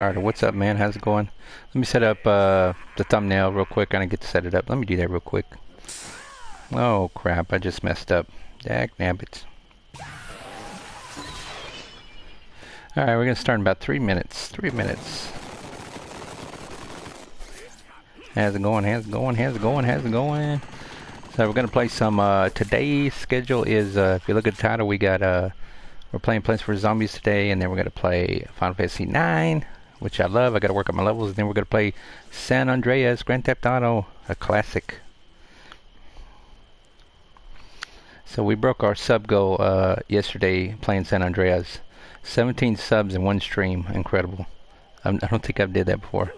Alright, what's up man? How's it going? Let me set up uh, the thumbnail real quick. I get to set it up. Let me do that real quick. Oh crap, I just messed up. Dag nabbits. Alright, we're gonna start in about three minutes. Three minutes. How's it going? How's it going? How's it going? How's it going? So we're gonna play some uh, today's schedule is uh, if you look at the title we got uh we're playing Plants vs Zombies today and then we're gonna play Final Fantasy 9 which I love. I got to work on my levels. And then we're going to play San Andreas Grand Theft Auto, a classic. So we broke our sub goal uh, yesterday playing San Andreas. 17 subs in one stream. Incredible. I'm, I do not think I've did that before.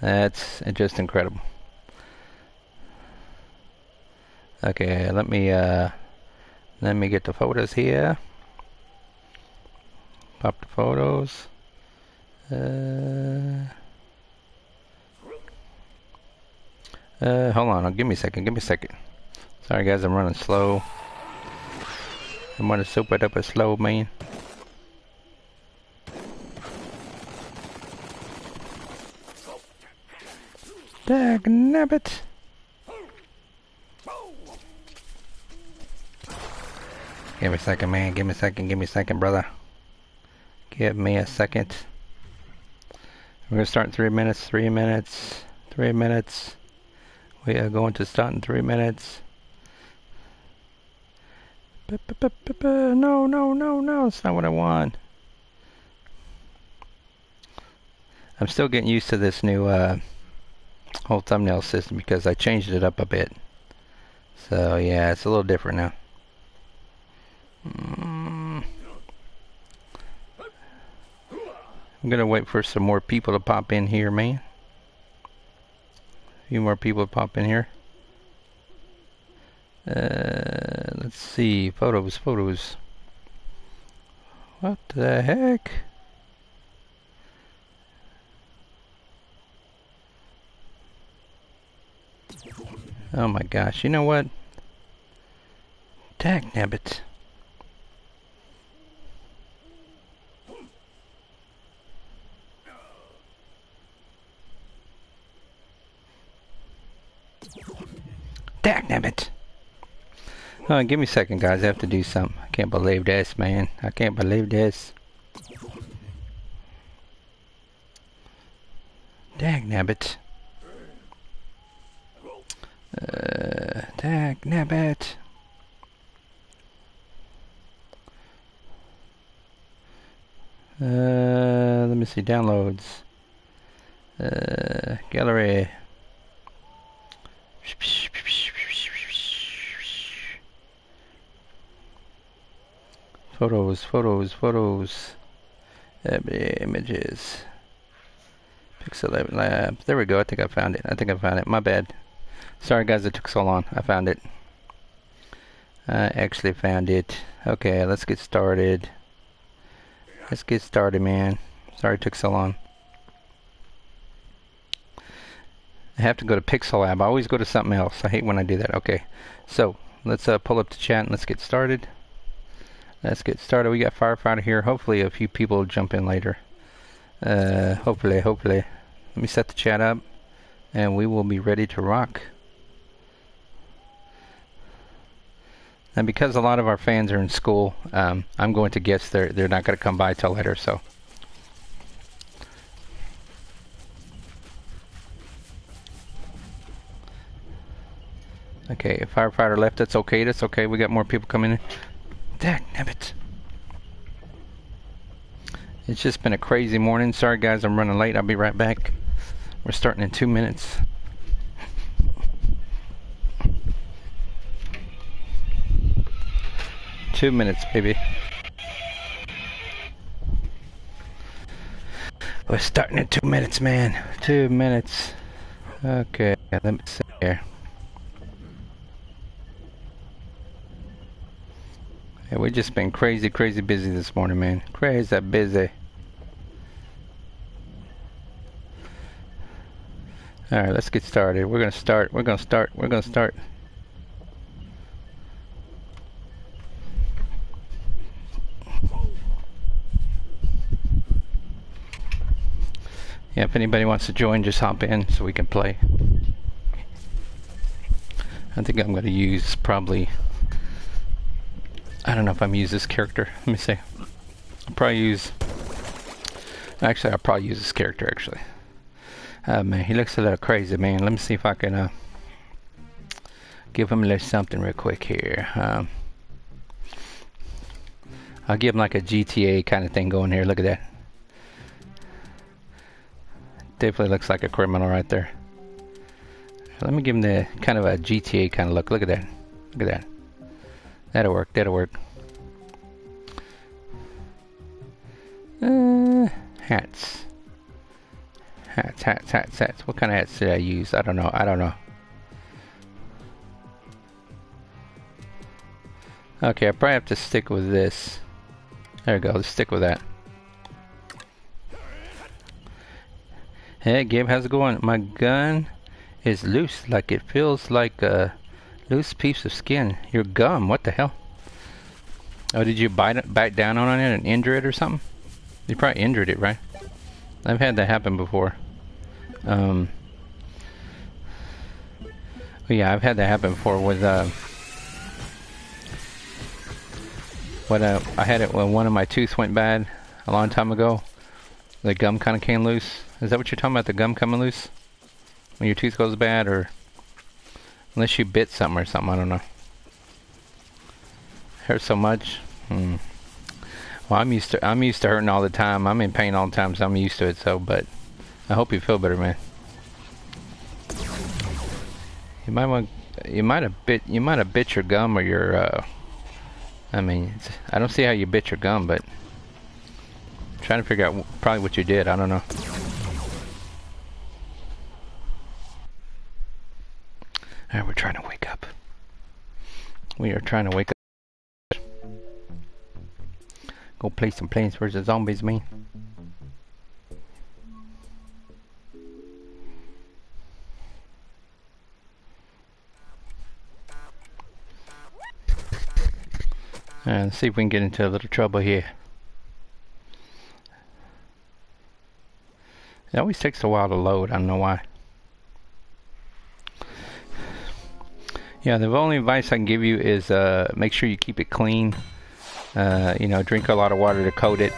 That's just incredible. Okay, let me uh, let me get the photos here. Pop the photos. Uh, uh, hold on, give me a second, give me a second. Sorry guys, I'm running slow. I'm running super duper slow, man. Dag nabbit! Give me a second, man. Give me a second. Give me a second, brother. Give me a second. We're going to start in three minutes, three minutes, three minutes. We are going to start in three minutes. No, no, no, no, it's not what I want. I'm still getting used to this new uh, whole thumbnail system because I changed it up a bit. So yeah, it's a little different now. Mm. I'm gonna wait for some more people to pop in here, man. A few more people to pop in here. Uh, let's see, photos, photos. What the heck? Oh my gosh, you know what? Tag nabbit. Dagnabbit. Oh, give me a second, guys. I have to do something. I can't believe this, man. I can't believe this. Dagnabbit. Uh, Dagnabbit. Uh, let me see. Downloads. Uh, gallery. Photos, photos, photos. Images. Pixel Lab. There we go. I think I found it. I think I found it. My bad. Sorry guys it took so long. I found it. I actually found it. Okay, let's get started. Let's get started, man. Sorry it took so long. I have to go to Pixel Lab. I always go to something else. I hate when I do that. Okay, so let's uh, pull up the chat and let's get started. Let's get started. We got firefighter here. Hopefully a few people jump in later. Uh, hopefully, hopefully. Let me set the chat up and we will be ready to rock. And because a lot of our fans are in school, um, I'm going to guess they're they're not going to come by till later. So. Okay, A firefighter left. That's okay. That's okay. We got more people coming in. Dag nabbit. It's just been a crazy morning. Sorry guys, I'm running late. I'll be right back. We're starting in two minutes. Two minutes, baby. We're starting in two minutes, man. Two minutes. Okay, let me see here. Yeah, we just been crazy, crazy busy this morning, man. Crazy busy. Alright, let's get started. We're gonna start, we're gonna start, we're gonna start. Yeah, if anybody wants to join, just hop in so we can play. I think I'm to use probably... I don't know if I'm use this character. Let me see. I'll probably use... Actually, I'll probably use this character, actually. Oh, man, he looks a little crazy, man. Let me see if I can uh, give him a little something real quick here. Um, I'll give him like a GTA kind of thing going here. Look at that. Definitely looks like a criminal right there. Let me give him the kind of a GTA kind of look. Look at that. Look at that. That'll work. That'll work. Uh, hats. Hats, hats, hats, hats. What kind of hats did I use? I don't know. I don't know. Okay, I probably have to stick with this. There we go. Let's stick with that. Hey, Gabe, how's it going? My gun is loose, like it feels like a loose piece of skin. Your gum, what the hell? Oh, did you bite it, bite down on it and injure it or something? You probably injured it, right? I've had that happen before. Um, yeah, I've had that happen before with uh, when uh, I had it when one of my teeth went bad a long time ago. The gum kind of came loose. Is that what you're talking about? The gum coming loose? when your tooth goes bad or unless you bit something or something, I don't know. Hurt so much. Hmm. Well, I'm used to I'm used to hurting all the time. I'm in pain all the time, so I'm used to it. So, but I hope you feel better, man. You might want you might have bit you might have bit your gum or your. Uh, I mean, I don't see how you bit your gum, but I'm trying to figure out probably what you did. I don't know. Alright, we're trying to wake up. We are trying to wake up. Go play some Plants vs. Zombies, man. And let's see if we can get into a little trouble here. It always takes a while to load, I don't know why. Yeah, the only advice I can give you is uh, make sure you keep it clean. Uh, you know, drink a lot of water to coat it.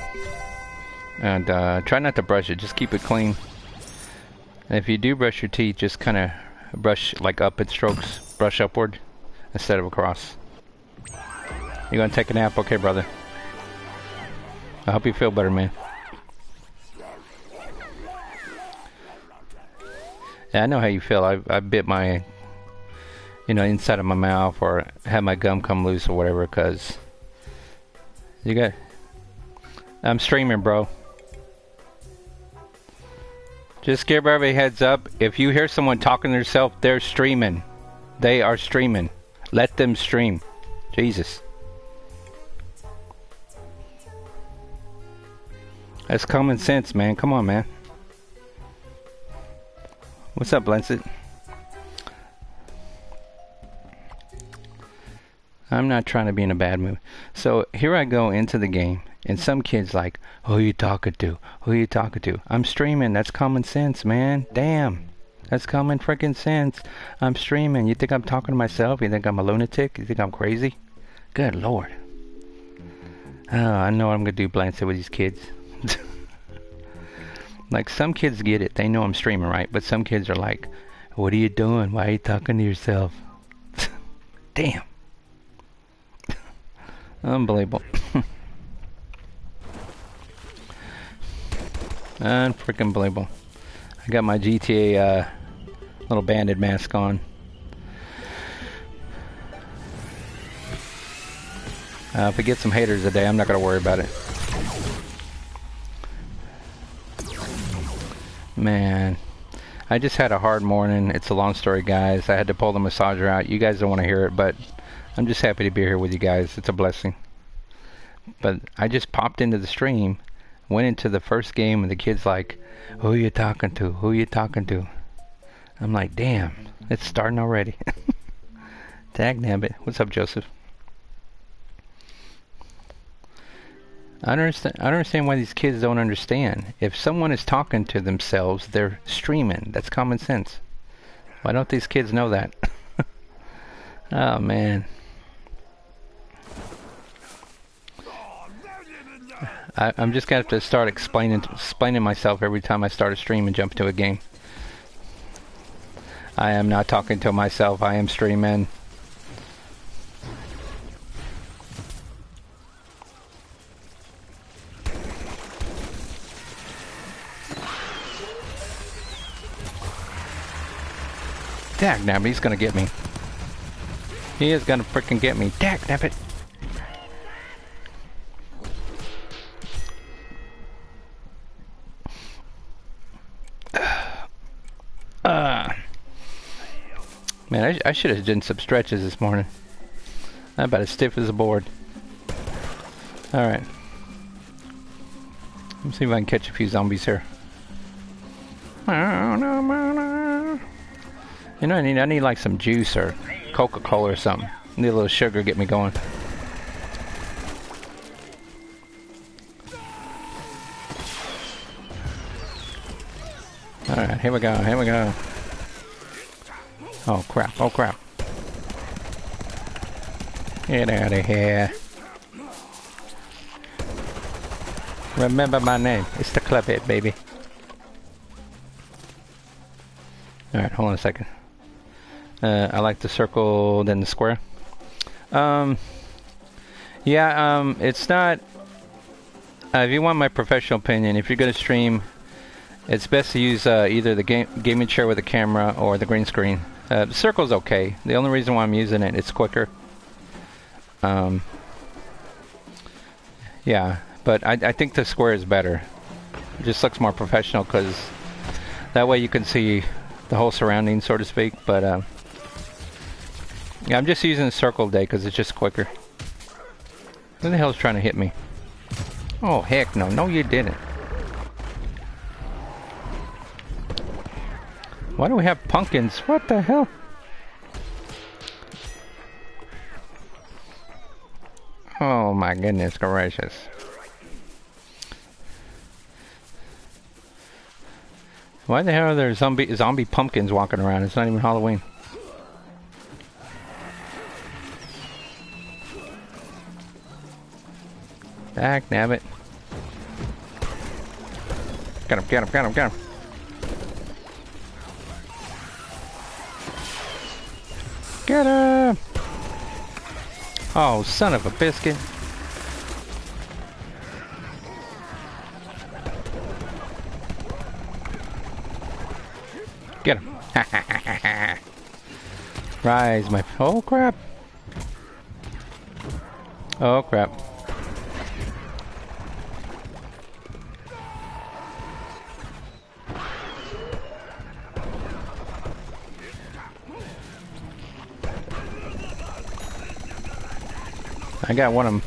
And uh, try not to brush it, just keep it clean. And if you do brush your teeth, just kind of brush like up in strokes, brush upward instead of across. You gonna take a nap? Okay, brother. I hope you feel better, man. Yeah, I know how you feel. I, I bit my you know, inside of my mouth or have my gum come loose or whatever because you got, I'm streaming, bro. Just give everybody heads up. If you hear someone talking to themselves, they're streaming. They are streaming. Let them stream. Jesus. That's common sense, man. Come on, man. What's up, Blancet? I'm not trying to be in a bad mood. So here I go into the game, and some kid's like, Who are you talking to? Who are you talking to? I'm streaming. That's common sense, man. Damn. That's common freaking sense. I'm streaming. You think I'm talking to myself? You think I'm a lunatic? You think I'm crazy? Good lord. Oh, I know what I'm going to do, Blancy, with these kids. like, some kids get it. They know I'm streaming, right? But some kids are like, What are you doing? Why are you talking to yourself? Damn. Unbelievable. Unfreaking believable. I got my GTA uh, little banded mask on. Uh, if we get some haters today, I'm not going to worry about it. Man, I just had a hard morning. It's a long story, guys. I had to pull the massager out. You guys don't want to hear it, but I'm just happy to be here with you guys. It's a blessing. But I just popped into the stream, went into the first game, and the kid's like, Who are you talking to? Who are you talking to? I'm like, Damn, it's starting already. Tag nabbit. What's up, Joseph? I understand. I don't understand why these kids don't understand. If someone is talking to themselves, they're streaming. That's common sense. Why don't these kids know that? oh man. I, am just gonna have to start explaining explaining myself every time I start a stream and jump into a game. I am not talking to myself. I am streaming. Dag nabbit, he's gonna get me. He is gonna freaking get me. Dag nabbit. Uh, man, I, I should have done some stretches this morning. I'm about as stiff as a board. Alright. Let me see if I can catch a few zombies here. You know, I need, I need like some juice or Coca-Cola or something. Need a little sugar to get me going. Alright, here we go, here we go. Oh crap, oh crap. Get out of here. Remember my name. It's the Clubhead, baby. Alright, hold on a second. Uh, I like the circle than the square. Um, yeah, um, it's not. Uh, if you want my professional opinion, if you're going to stream, it's best to use uh, either the game, gaming chair with a camera or the green screen. Uh, the circle's okay. The only reason why I'm using it, it's quicker. Um, yeah, but I, I think the square is better. It just looks more professional because that way you can see the whole surrounding, so to speak. But uh, yeah, I'm just using the circle today because it's just quicker. Who the hell's trying to hit me? Oh, heck no. No, you didn't. Why do we have pumpkins? What the hell? Oh my goodness gracious. Why the hell are there zombie zombie pumpkins walking around? It's not even Halloween. Back, damn it. Get him, get him, get him, get him. Get him! Oh, son of a biscuit. Get him. Rise, my... Oh, crap. Oh, crap. I got one of them.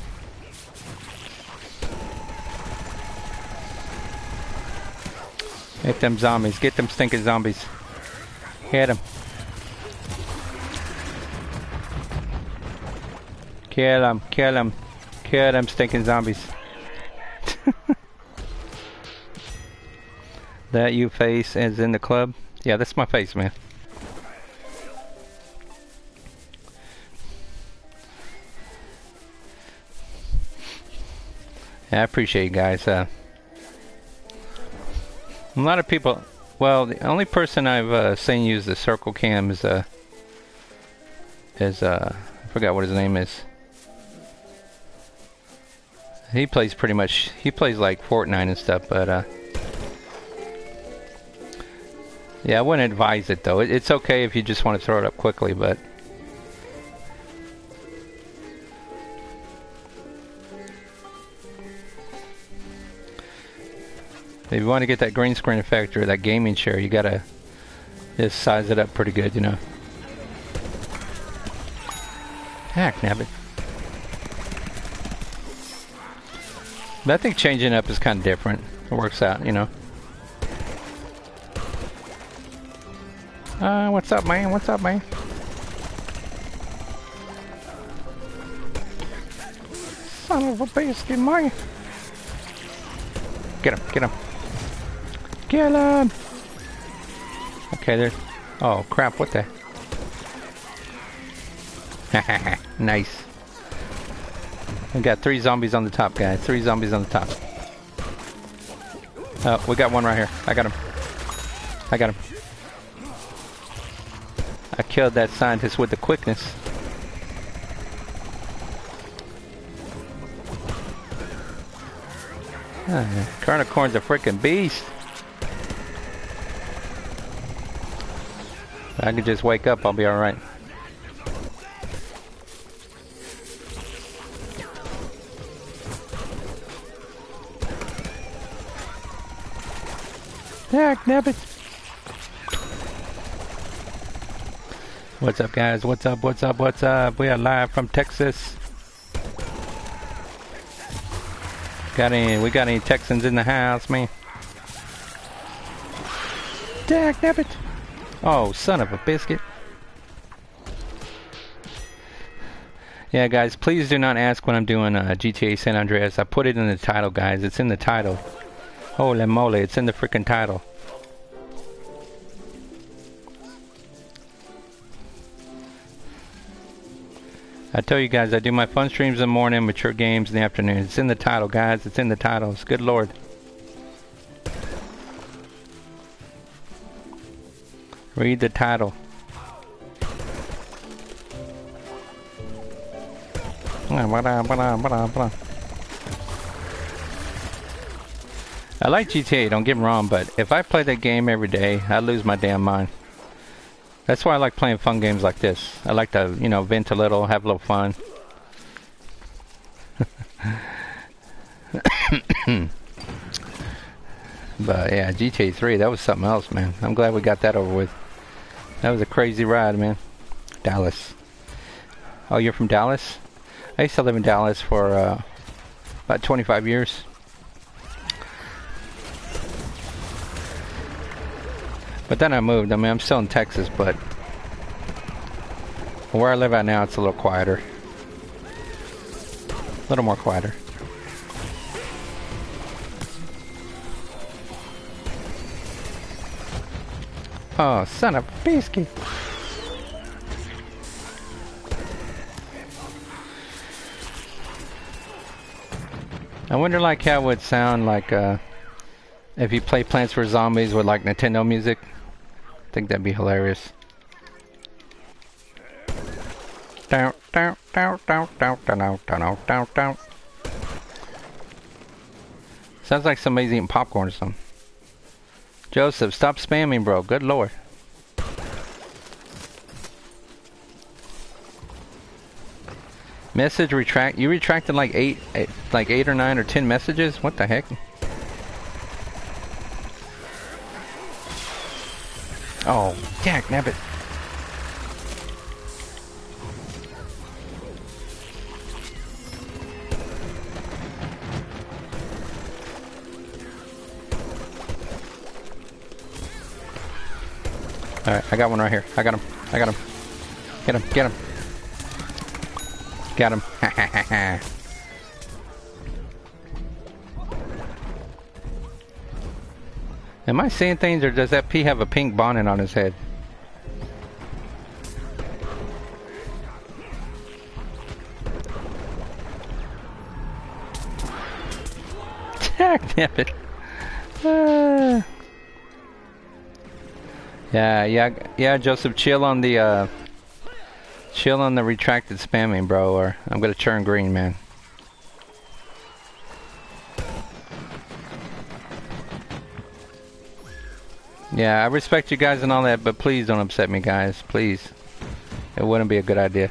Get them zombies. Get them stinking zombies. Hit them. Kill them. Kill them. Kill them stinking zombies. that you face is in the club? Yeah, that's my face, man. I appreciate you guys. Uh, a lot of people. Well, the only person I've uh, seen use the circle cam is uh, is uh, I forgot what his name is. He plays pretty much. He plays like Fortnite and stuff, but uh, yeah, I wouldn't advise it though. It, it's okay if you just want to throw it up quickly, but. If you want to get that green screen effect or that gaming chair, you gotta just size it up pretty good, you know. Heck, nabbit. But I think changing up is kind of different. It works out, you know. Uh, what's up, man? What's up, man? Son of a biscuit, man. Get him, get him. Kill him! Okay, there's... Oh, crap, what the... nice. We got three zombies on the top, guys. Three zombies on the top. Oh, we got one right here. I got him. I got him. I killed that scientist with the quickness. Ah, Carnicorn's a freaking beast. I can just wake up, I'll be alright. Heck, nabbit. What's up, guys? What's up? What's up? What's up? We are live from Texas. Got any? We got any Texans in the house, man? Dak nabbit. Oh, son of a biscuit. Yeah, guys, please do not ask when I'm doing uh, GTA San Andreas. I put it in the title, guys. It's in the title. Holy moly, it's in the freaking title. I tell you guys, I do my fun streams in the morning, mature games in the afternoon. It's in the title, guys. It's in the titles. Good lord. Read the title. Ah, I like GTA, don't get me wrong, but if I play that game every day, I lose my damn mind. That's why I like playing fun games like this. I like to, you know, vent a little, have a little fun. but yeah, GTA 3, that was something else, man. I'm glad we got that over with. That was a crazy ride, man. Dallas. Oh, you're from Dallas? I used to live in Dallas for uh, about 25 years. But then I moved. I mean, I'm still in Texas, but where I live at now, it's a little quieter. A little more quieter. Oh, son of a biscuit. I wonder like how it would sound like uh, if you play Plants vs. Zombies with like Nintendo music I think that'd be hilarious. Sounds like somebody's eating popcorn or something. Joseph, stop spamming, bro. Good lord. Message retract. You retracted like eight, eight, like eight or nine or ten messages. What the heck? Oh, Jack Nabbit. Alright, I got one right here. I got him. I got him. Get him. Get him. Got him. Am I seeing things or does that pea have a pink bonnet on his head? Damn it. Uh, yeah, yeah, yeah, Joseph, chill on the, uh, chill on the retracted spamming, bro, or I'm gonna turn green, man. Yeah, I respect you guys and all that, but please don't upset me, guys. Please. It wouldn't be a good idea.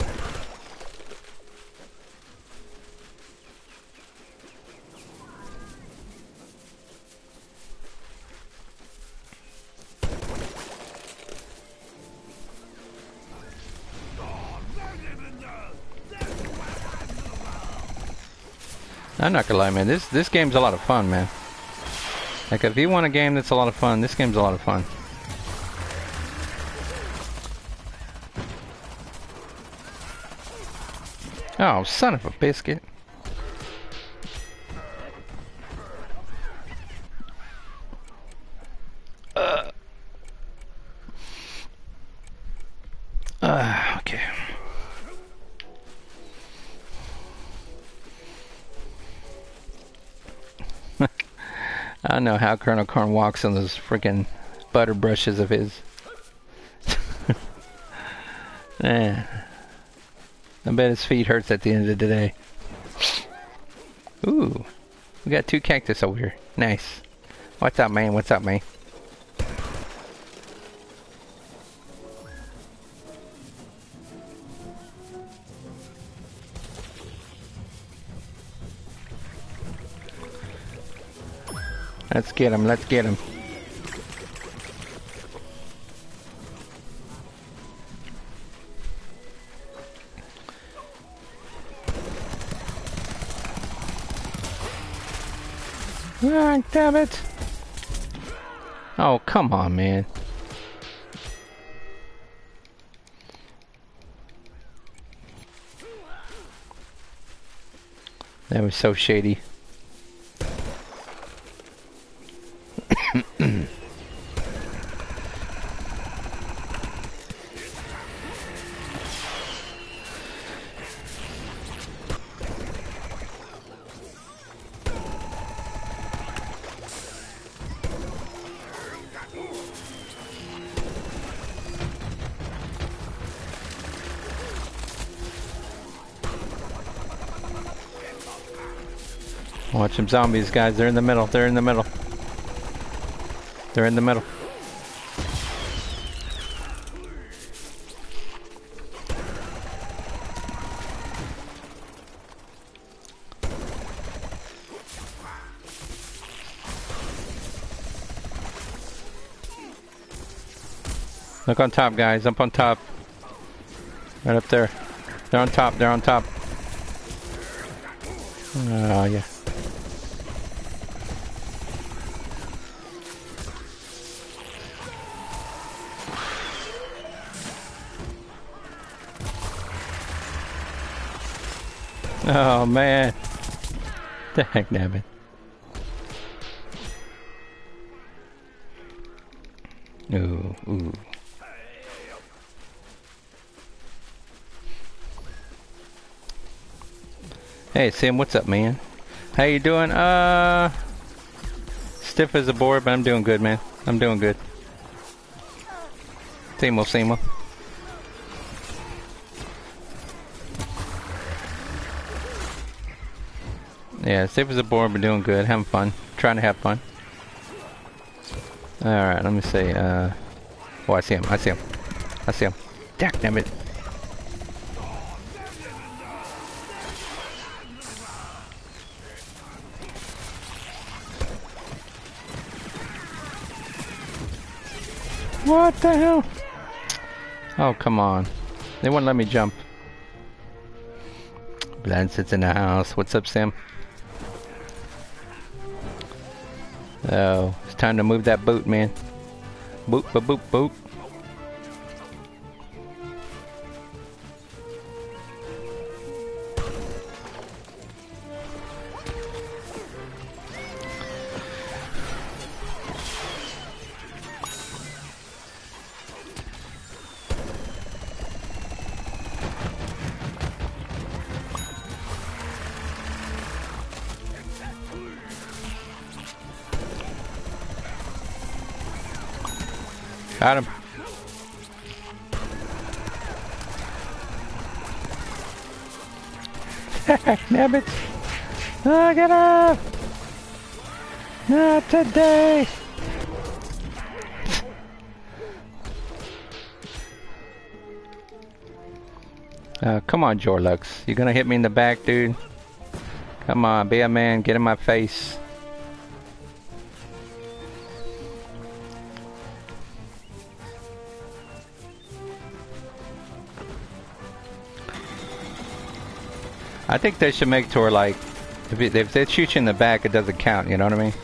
I'm not gonna lie, man. This this game's a lot of fun, man. Like, if you want a game that's a lot of fun, this game's a lot of fun. Oh, son of a biscuit. Know how Kernel Corn walks on those freaking butter brushes of his. yeah. I bet his feet hurts at the end of the day. Ooh. We got two cactus over here. Nice. What's up, man? What's up, man? Let's get him, let's get him. Ah, damn it. Oh, come on, man. That was so shady. Some zombies, guys. They're in the middle. They're in the middle. They're in the middle. Look on top, guys. Up on top. Right up there. They're on top. They're on top. Oh, yeah. Oh man. The heck damn it. Ooh, ooh. Hey Sim, what's up man? How you doing? Uh stiff as a board, but I'm doing good man. I'm doing good. Same old, same old. Yeah, safe as a board, but doing good, having fun, trying to have fun. Alright, let me see, uh... Oh, I see him, I see him. I see him. Dack, damn it. What the hell? Oh, come on. They wouldn't let me jump. Bland sits in the house. What's up, Sam? Oh, it's time to move that boot, man. Boop, boop, boop, boot. Damn it. Oh, get up! Not today! Uh, come on, Jorlux. You're gonna hit me in the back, dude. Come on, be a man. Get in my face. I think they should make to like, if, it, if they shoot you in the back, it doesn't count, you know what I mean?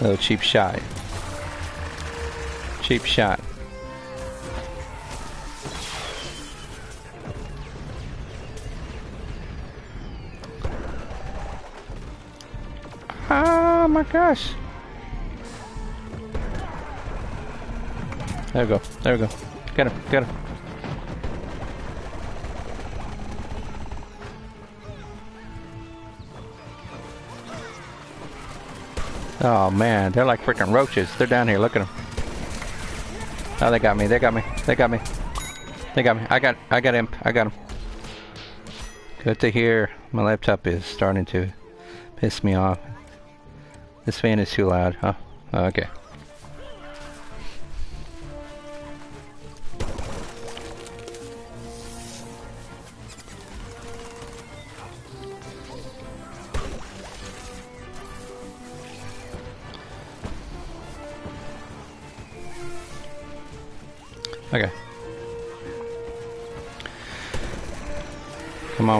A little cheap shot. Cheap shot. Oh my gosh. There we go. There we go. Get him. Get him. Oh man, they're like freaking roaches. They're down here. Look at them. Oh, they got me. They got me. They got me. They got me. I got. I got him. I got him. Good to hear. My laptop is starting to piss me off. This fan is too loud. Huh? Oh, okay. Okay.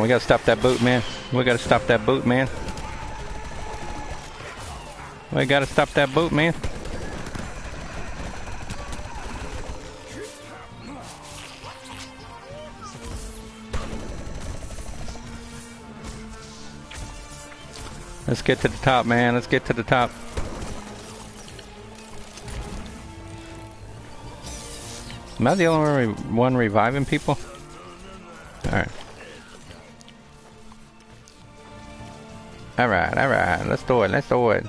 We gotta stop that boot, man. We gotta stop that boot, man. We gotta stop that boot, man. Let's get to the top, man. Let's get to the top. Am I the only one reviving people? Alright, alright. Let's do it. Let's do it.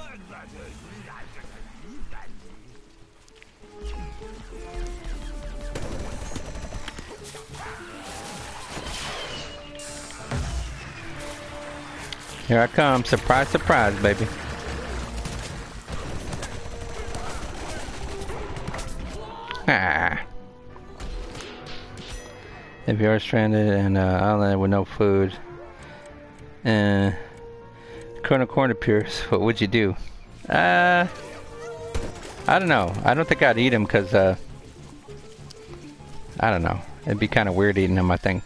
Here I come. Surprise, surprise, baby. Ah. If you are stranded in an island with no food, and Kernel Corn appears, what would you do? Uh, I don't know. I don't think I'd eat him because, uh, I don't know. It'd be kind of weird eating him, I think.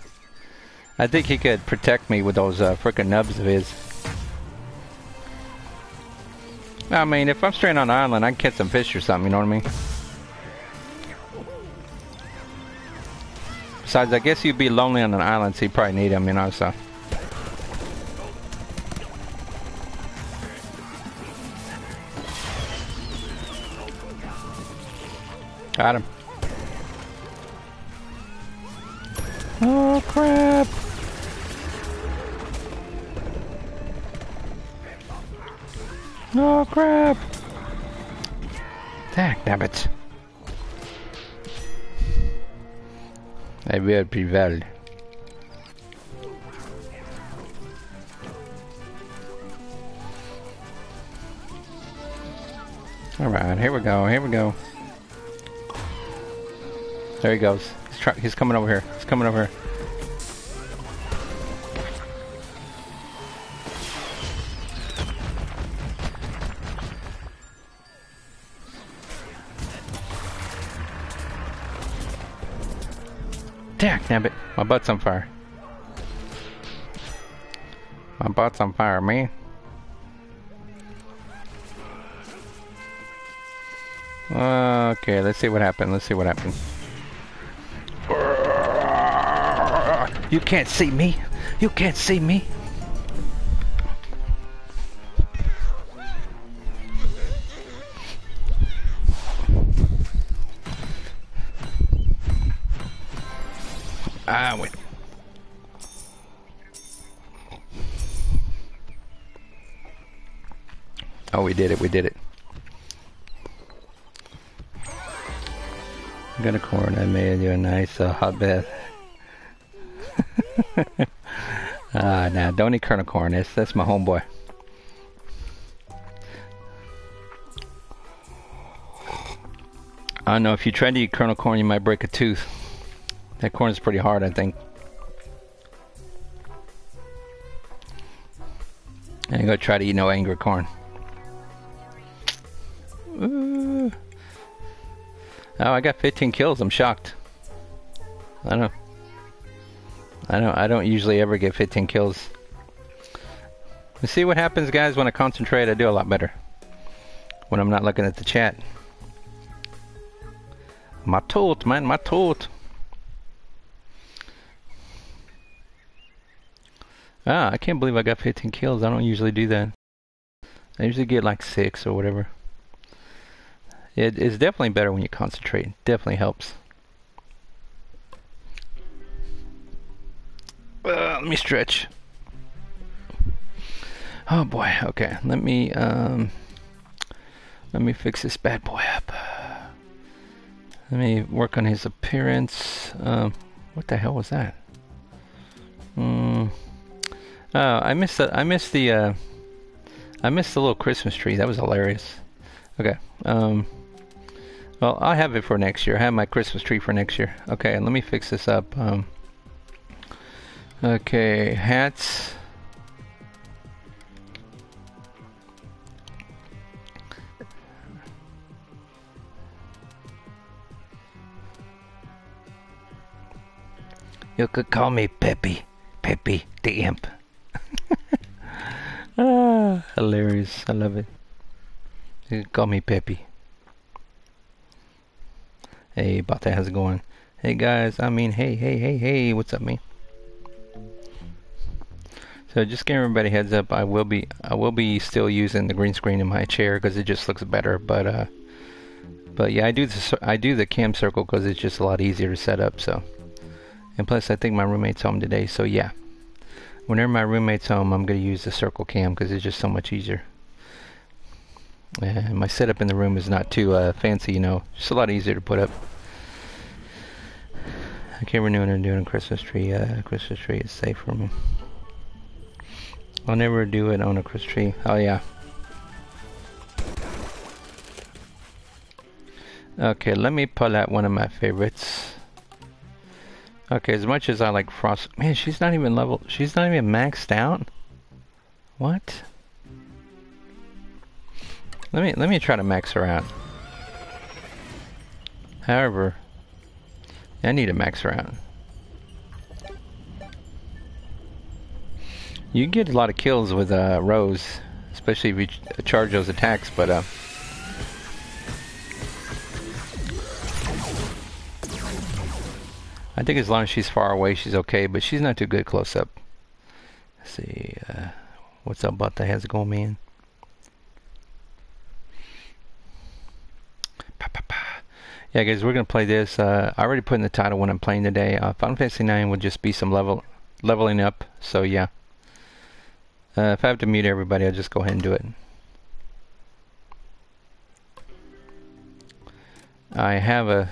I think he could protect me with those uh, nubs of his. I mean, if I'm stranded on an island, I can catch some fish or something, you know what I mean? Besides, I guess you'd be lonely on an island, so you probably need him, you know, so. Got him. Oh, crap. Oh, crap. Damn it. I will prevail. Alright, here we go, here we go. There he goes. He's, he's coming over here. He's coming over here. Damn it. My butt's on fire. My butt's on fire, man. Okay, let's see what happened. Let's see what happened. You can't see me. You can't see me. I went. Oh, we did it. We did it. Got a corn. I made you a nice uh, hot bath. ah, nah, don't eat kernel corn. That's, that's my homeboy. I don't know. If you try to eat kernel corn, you might break a tooth. That corn is pretty hard, I think. And go try to eat no angry corn. Oh, I got 15 kills. I'm shocked. I don't. I don't. I don't usually ever get 15 kills. You see what happens, guys? When I concentrate, I do a lot better. When I'm not looking at the chat. My toot, man, my toot. Ah, I can't believe I got 15 kills. I don't usually do that. I usually get like 6 or whatever. It is definitely better when you concentrate. Definitely helps. Uh, let me stretch. Oh boy. Okay. Let me um. Let me fix this bad boy up. Let me work on his appearance. Um, what the hell was that? Hmm. Oh, I missed the. I missed the. Uh, I missed the little Christmas tree. That was hilarious. Okay. Um. Well, I'll have it for next year. I have my Christmas tree for next year. Okay, let me fix this up. Um. Okay, hats. You could call me Peppy. Peppy the Imp. ah, hilarious. I love it. You could call me Peppy. Hey, about how's it going? Hey guys, I mean, hey, hey, hey, hey, what's up, me? So just giving everybody heads up, I will be, I will be still using the green screen in my chair because it just looks better. But, uh, but yeah, I do the, I do the cam circle because it's just a lot easier to set up. So. And plus, I think my roommate's home today, so yeah. Whenever my roommate's home, I'm going to use the circle cam because it's just so much easier. And my setup in the room is not too uh, fancy, you know. Just a lot easier to put up. Okay, we're doing and doing a Christmas tree. Uh, Christmas tree is safe for me. I'll never do it on a Christmas tree. Oh yeah. Okay, let me pull out one of my favorites. Okay, as much as I like Frost... Man, she's not even level... She's not even maxed out? What? Let me, let me try to max her out. However, I need to max her out. You get a lot of kills with uh, Rose, especially if you ch charge those attacks, but... Uh, I think as long as she's far away, she's okay, but she's not too good close up. Let's see, uh, what's up, about the heads going, man? Yeah, guys, we're gonna play this. Uh, I already put in the title when I'm playing today. Uh, Final Fantasy 9 will just be some level leveling up. So yeah, uh, if I have to mute everybody, I'll just go ahead and do it. I have a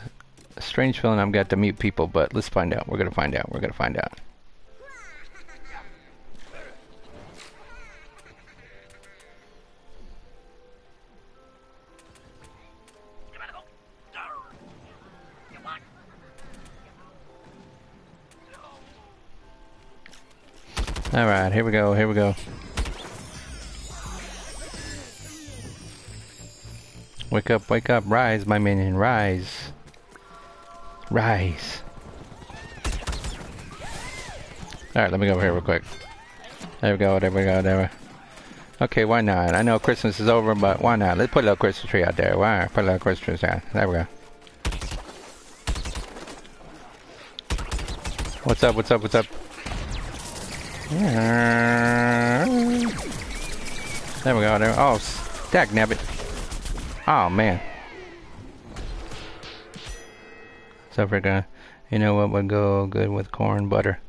a strange feeling I've got to mute people, but let's find out. We're going to find out. We're going to find out. Alright, here we go, here we go. Wake up, wake up, rise, my minion, rise. Rise. Alright, let me go over here real quick. There we go, there we go, there we go. Okay, why not? I know Christmas is over, but why not? Let's put a little Christmas tree out there. Why? Put a little Christmas tree out. There we go. What's up, what's up, what's up? Hmm. There we go, there. Oh, stack nabbit. Oh, man. So we're gonna, you know what would go good with corn butter?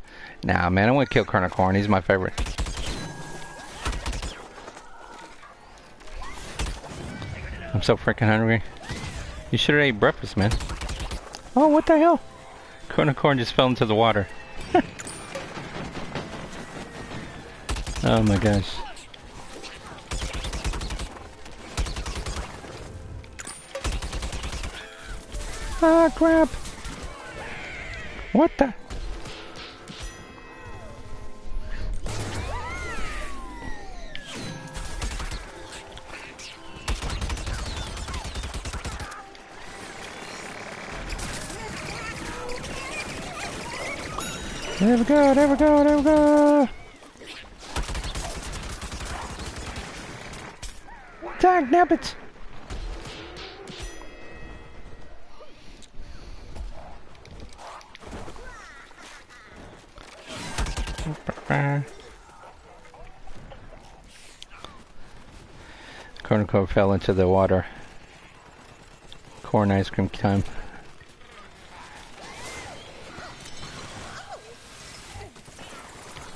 Nah, man, I want to kill Kernel Corn. He's my favorite. I'm so freaking hungry. You should have ate breakfast, man. Oh, what the hell? Kernel Corn just fell into the water. oh my gosh. Ah, crap. What the? There we go, there we go, there we go! Tag, nabbits! Cornico fell into the water. Corn ice cream time.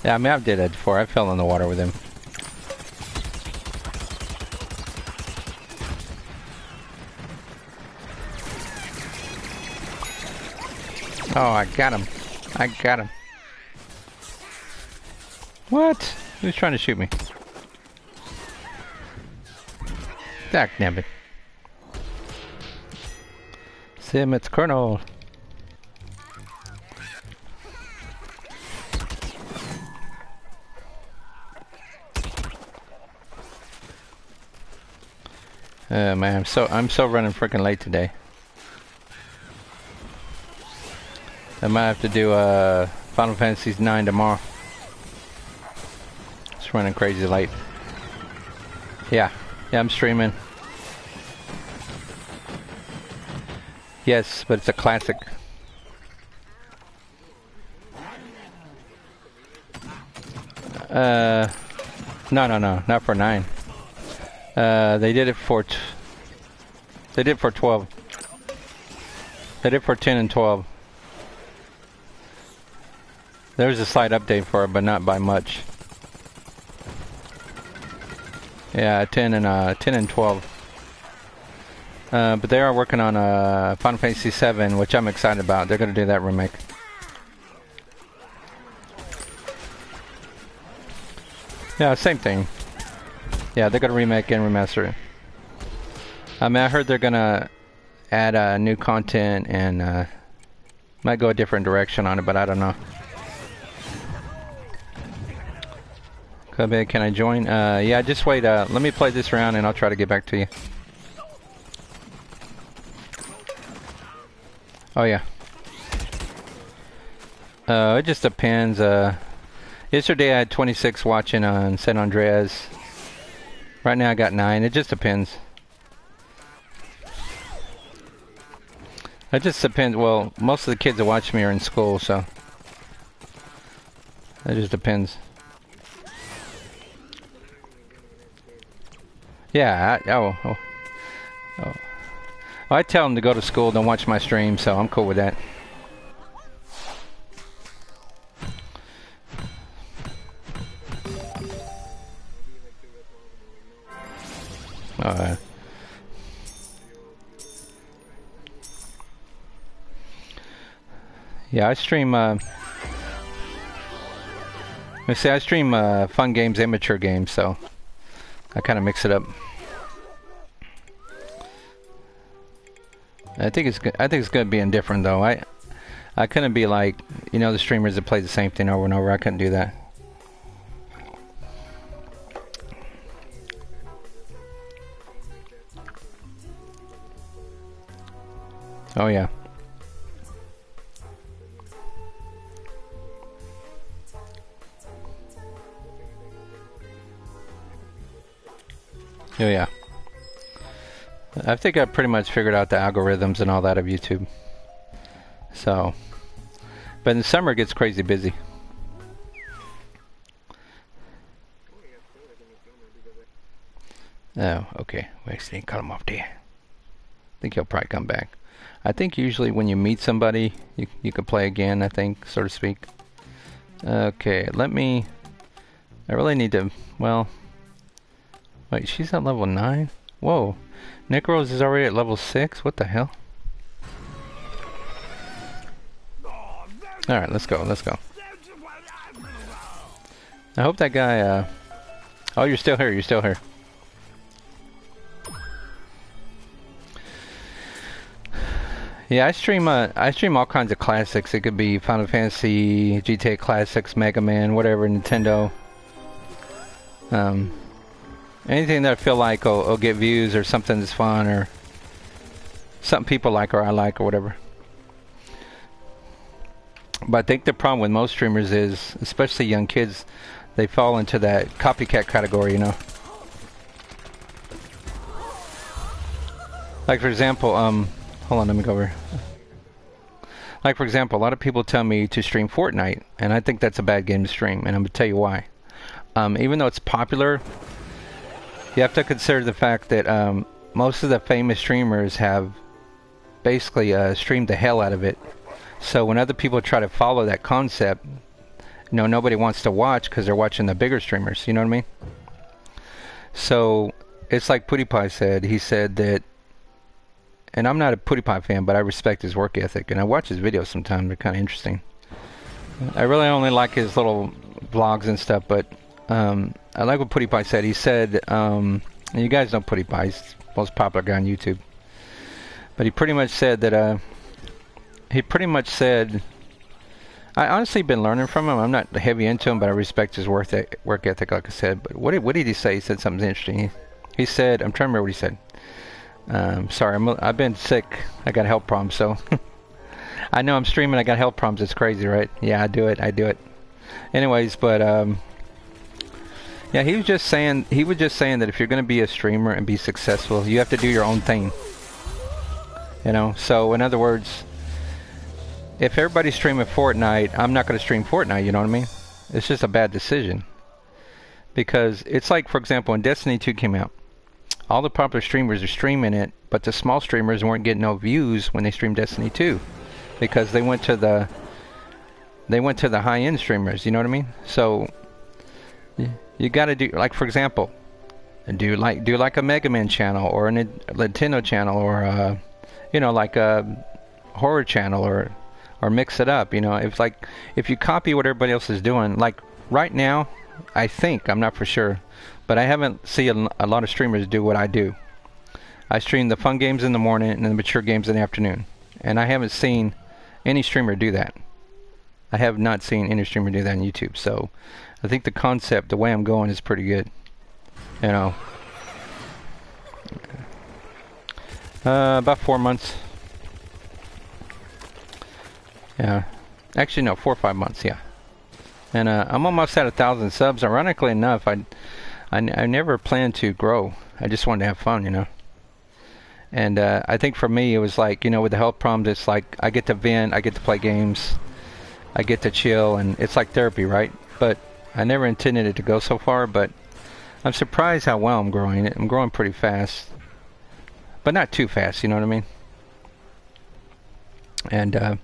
Yeah, I mean, I've did it before. I fell in the water with him. Oh, I got him. I got him. What? Who's trying to shoot me? Dak nabbit. Sim, it's Kernel. Oh man, I'm so I'm so running freaking late today. I might have to do uh, Final Fantasy 9 tomorrow. It's running crazy late. Yeah, yeah, I'm streaming. Yes, but it's a classic. Uh, no, no, no, not for 9. Uh, they did it for... they did it for 12. They did it for 10 and 12. There was a slight update for it, but not by much. Yeah, 10 and uh, 10 and 12. Uh, but they are working on uh, Final Fantasy 7, which I'm excited about. They're going to do that remake. Yeah, same thing. Yeah, they're going to remake and remaster it. I mean, I heard they're going to add uh, new content and uh, might go a different direction on it, but I don't know. Clubhead, can I join? Uh, yeah, just wait. Uh, let me play this round and I'll try to get back to you. Oh, yeah. Uh, it just depends. Uh, yesterday I had 26 watching on San Andreas. Right now I got 9. It just depends. It just depends. Well, most of the kids that watch me are in school, so... It just depends. Yeah, I, oh, oh, oh. I tell them to go to school, don't watch my stream, so I'm cool with that. Uh, yeah, I stream, uh, let see, I stream, uh, fun games, immature games, so I kind of mix it up. I think it's I think it's gonna be indifferent though. I I couldn't be like you know the streamers that play the same thing over and over. I couldn't do that. Oh yeah. Oh yeah. I think I pretty much figured out the algorithms and all that of YouTube. So, but in the summer it gets crazy busy. Oh, okay. We actually cut him off there. I think he'll probably come back. I think usually when you meet somebody, you you can play again. I think, so to speak. Okay, let me. I really need to. Well, wait. She's at level nine. Whoa. Necros is already at level 6? What the hell? Alright, let's go, let's go. I hope that guy, uh... Oh, you're still here, you're still here. Yeah, I stream uh, I stream all kinds of classics. It could be Final Fantasy, GTA Classics, Mega Man, whatever, Nintendo. Um, Anything that I feel like will, will get views or something that's fun or something people like or I like or whatever. But I think the problem with most streamers is, especially young kids, they fall into that copycat category, you know. Like for example, um, hold on, let me go over. Like for example, a lot of people tell me to stream Fortnite, and I think that's a bad game to stream, and I'm gonna tell you why. Um, even though it's popular, you have to consider the fact that um, most of the famous streamers have basically uh, stream the hell out of it. So when other people try to follow that concept, you know, nobody wants to watch because they're watching the bigger streamers. You know what I mean? So it's like PewDiePie said. He said that, and I'm not a PewDiePie fan, but I respect his work ethic, and I watch his videos sometimes. They're kind of interesting. I really only like his little vlogs and stuff, but um, I like what PewDiePie said. He said, um, you guys know he's the most popular guy on YouTube. But he pretty much said that, uh, he pretty much said, I honestly been learning from him. I'm not heavy into him, but I respect his work, work ethic, like I said. But what did, what did he say? He said something interesting. He, he said, I'm trying to remember what he said. Um, sorry, I'm, I've been sick. I got health problems, so. I know I'm streaming. I got health problems. It's crazy, right? Yeah, I do it. I do it. Anyways, but um, yeah, he was just saying. He was just saying that if you're going to be a streamer and be successful, you have to do your own thing. You know. So in other words, if everybody's streaming Fortnite, I'm not going to stream Fortnite. You know what I mean? It's just a bad decision because it's like, for example, when Destiny 2 came out, all the popular streamers are streaming it, but the small streamers weren't getting no views when they streamed Destiny 2 because they went to the they went to the high end streamers. You know what I mean? So you got to do like for example, do like do like a Mega Man channel or a Nintendo channel or a, you know like a horror channel or or mix it up. You know, if like if you copy what everybody else is doing, like right now, I think I'm not for sure, but I haven't seen a lot of streamers do what I do. I stream the fun games in the morning and the mature games in the afternoon, and I haven't seen any streamer do that. I have not seen any streamer do that on YouTube. So I think the concept, the way I'm going, is pretty good. You know, uh, about four months. Yeah, actually no, four or five months. Yeah, and uh, I'm almost at a thousand subs. Ironically enough, I, I, I never planned to grow. I just wanted to have fun, you know. And uh, I think for me, it was like, you know, with the health problems, it's like I get to vent, I get to play games, I get to chill, and it's like therapy, right? But I never intended it to go so far, but I'm surprised how well I'm growing. it. I'm growing pretty fast, but not too fast, you know what I mean? And, uh,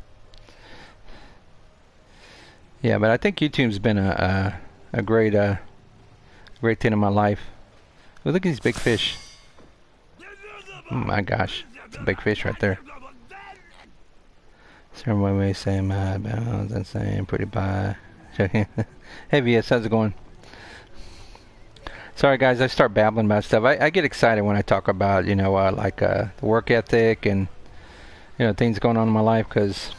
yeah, but I think YouTube's been a, a, a great, uh, great thing in my life. look at these big fish. Oh my gosh, it's a big fish right there. Certain way my balance and saying pretty bye. hey VS, how's it going? Sorry guys, I start babbling about stuff. I, I get excited when I talk about, you know, uh, like uh, work ethic and, you know, things going on in my life because,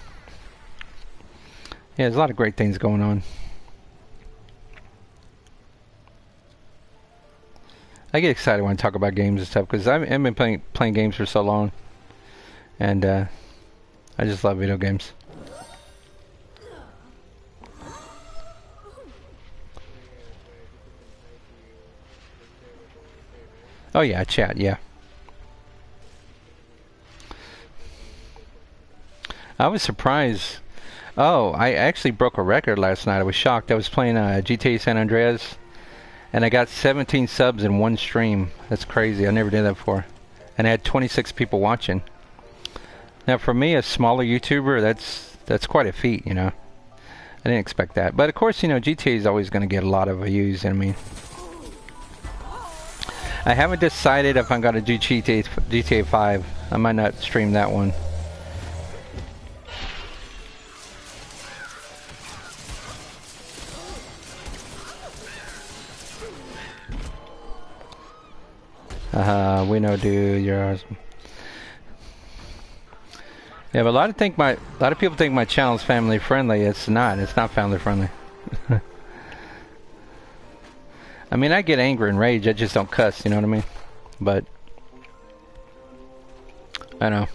yeah, there's a lot of great things going on. I get excited when I talk about games and stuff because I've, I've, been playing playing games for so long, and uh, I just love video games. Oh yeah, chat, yeah. I was surprised. Oh, I actually broke a record last night. I was shocked. I was playing uh, GTA San Andreas and I got 17 subs in one stream. That's crazy. I never did that before. And I had 26 people watching. Now, for me, a smaller YouTuber, that's that's quite a feat, you know. I didn't expect that. But of course, you know, GTA is always going to get a lot of views. I mean, I haven't decided if I'm going to do GTA GTA 5. I might not stream that one. Uh, we know, dude. You're awesome. Yeah, but a lot of think my a lot of people think my channel is family friendly. It's not. It's not family friendly. I mean, I get angry and rage. I just don't cuss. You know what I mean? But I know.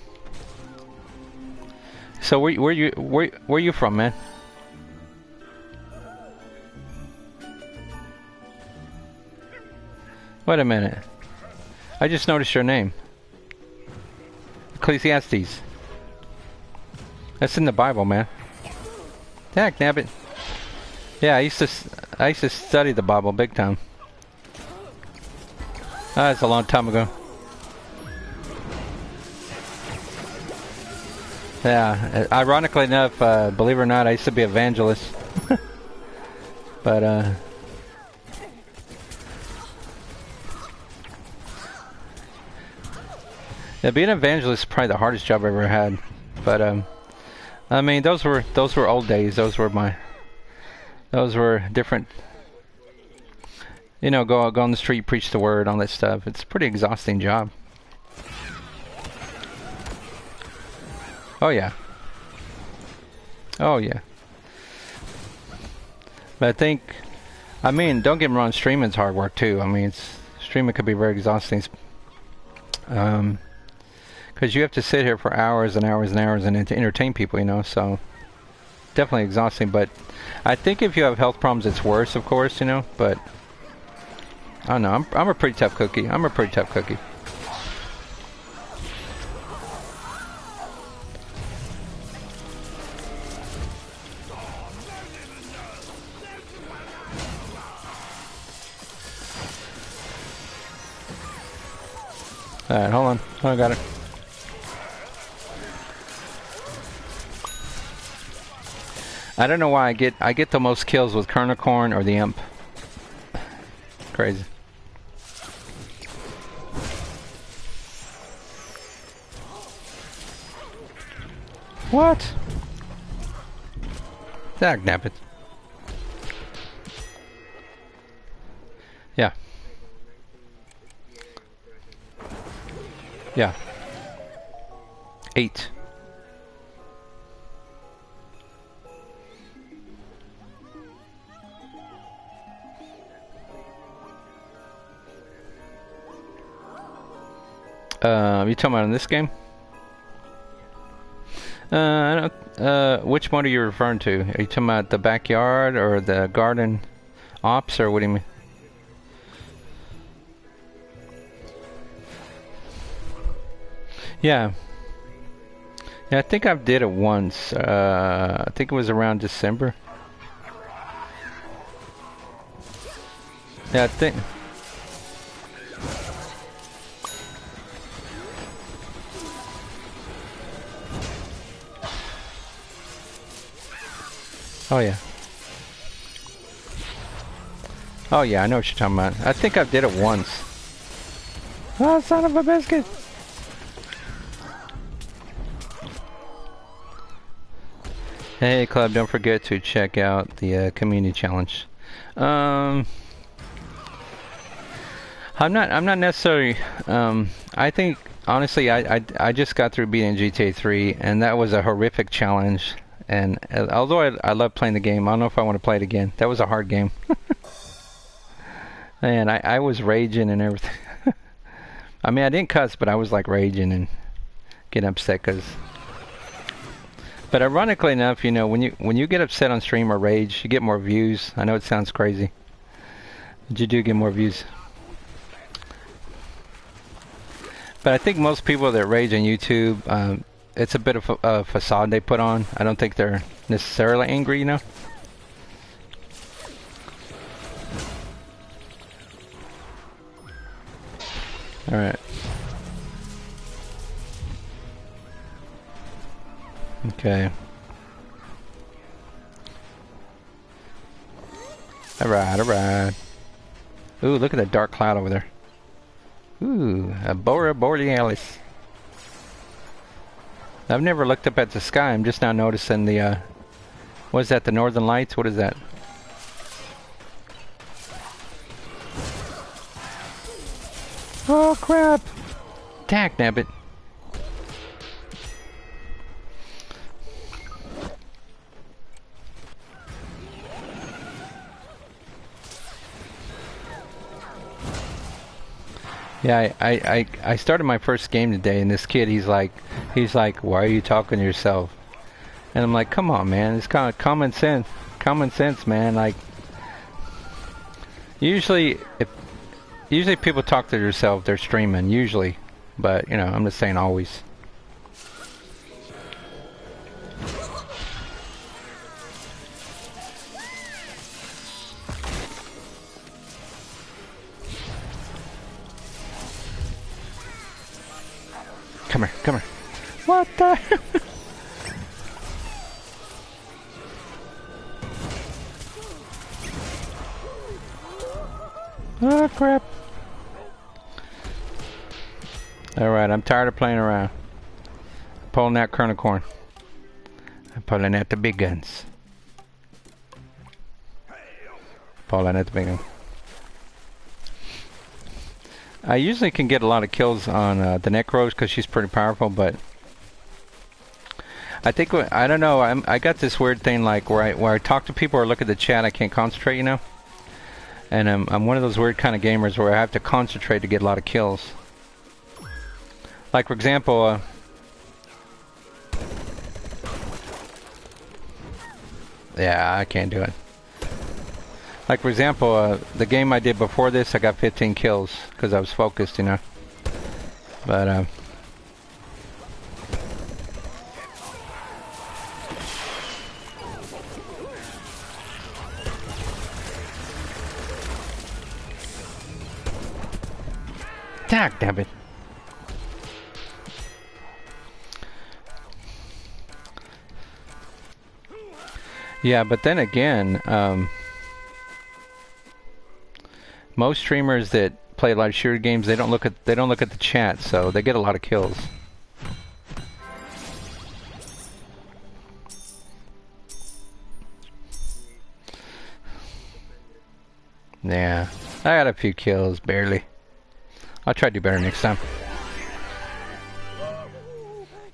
So where where you where where you from, man? Wait a minute. I just noticed your name. Ecclesiastes. That's in the Bible, man. Heck, nabbit. Yeah, I used to I used to study the Bible big time. That's a long time ago. Yeah, ironically enough, uh, believe it or not, I used to be evangelist. but, uh... Yeah, being an evangelist is probably the hardest job I've ever had. But, um... I mean, those were, those were old days. Those were my... Those were different... You know, go, go on the street, preach the word, all that stuff. It's a pretty exhausting job. Oh, yeah. Oh, yeah. But I think, I mean, don't get me wrong, streaming's hard work too. I mean, it's streaming could be very exhausting. Um, because you have to sit here for hours and hours and hours and to entertain people, you know. So definitely exhausting. But I think if you have health problems, it's worse, of course, you know. But I know. I'm I'm a pretty tough cookie. I'm a pretty tough cookie. Alright, hold on. Oh, I got it. I don't know why I get I get the most kills with Kernel or the Imp. Crazy. What? Dag nabbit. Yeah. Yeah. Eight. Uh, you talking about in this game? Uh, I uh, which one are you referring to? Are you talking about the backyard or the garden ops, or what do you mean? Yeah. Yeah, I think I've did it once. Uh, I think it was around December. Yeah, I think... Oh yeah. Oh yeah, I know what you're talking about. I think I did it once. Oh, son of a biscuit! Hey club, don't forget to check out the uh, community challenge. Um, I'm not. I'm not necessarily. Um, I think honestly, I, I I just got through beating GTA 3, and that was a horrific challenge. And uh, although I, I love playing the game, I don't know if I want to play it again. That was a hard game. and I, I was raging and everything. I mean, I didn't cuss, but I was like raging and getting upset because. But ironically enough, you know, when you when you get upset on stream or rage, you get more views. I know it sounds crazy, but you do get more views. But I think most people that rage on YouTube, um, it's a bit of a, a facade they put on. I don't think they're necessarily angry, you know? Alright. Okay. Alright, alright. Ooh, look at that dark cloud over there. Ooh, a Bora Borealis. I've never looked up at the sky. I'm just now noticing the, uh, what is that, the northern lights? What is that? Oh, crap! Tack, nabbit. Yeah, I, I, I started my first game today, and this kid, he's like, he's like, why are you talking to yourself? And I'm like, come on, man, it's kind of common sense, common sense, man. Like, usually, if usually people talk to themselves, they're streaming, usually, but you know, I'm just saying always. Come here, come here. What the? oh crap. Alright, I'm tired of playing around. I'm pulling out kernel corn. I'm pulling out the big guns. Pulling out the big guns. I usually can get a lot of kills on uh, the Necros because she's pretty powerful, but I think I don't know. I'm, I got this weird thing like where I where I talk to people or look at the chat, I can't concentrate, you know. And I'm I'm one of those weird kind of gamers where I have to concentrate to get a lot of kills. Like for example, uh, yeah, I can't do it. Like for example, uh, the game I did before this, I got 15 kills because I was focused, you know. But uh, damn it. Yeah, but then again, um, most streamers that play a lot of shooter games, they don't look at they don't look at the chat, so they get a lot of kills. Yeah, I got a few kills, barely. I'll try to do better next time.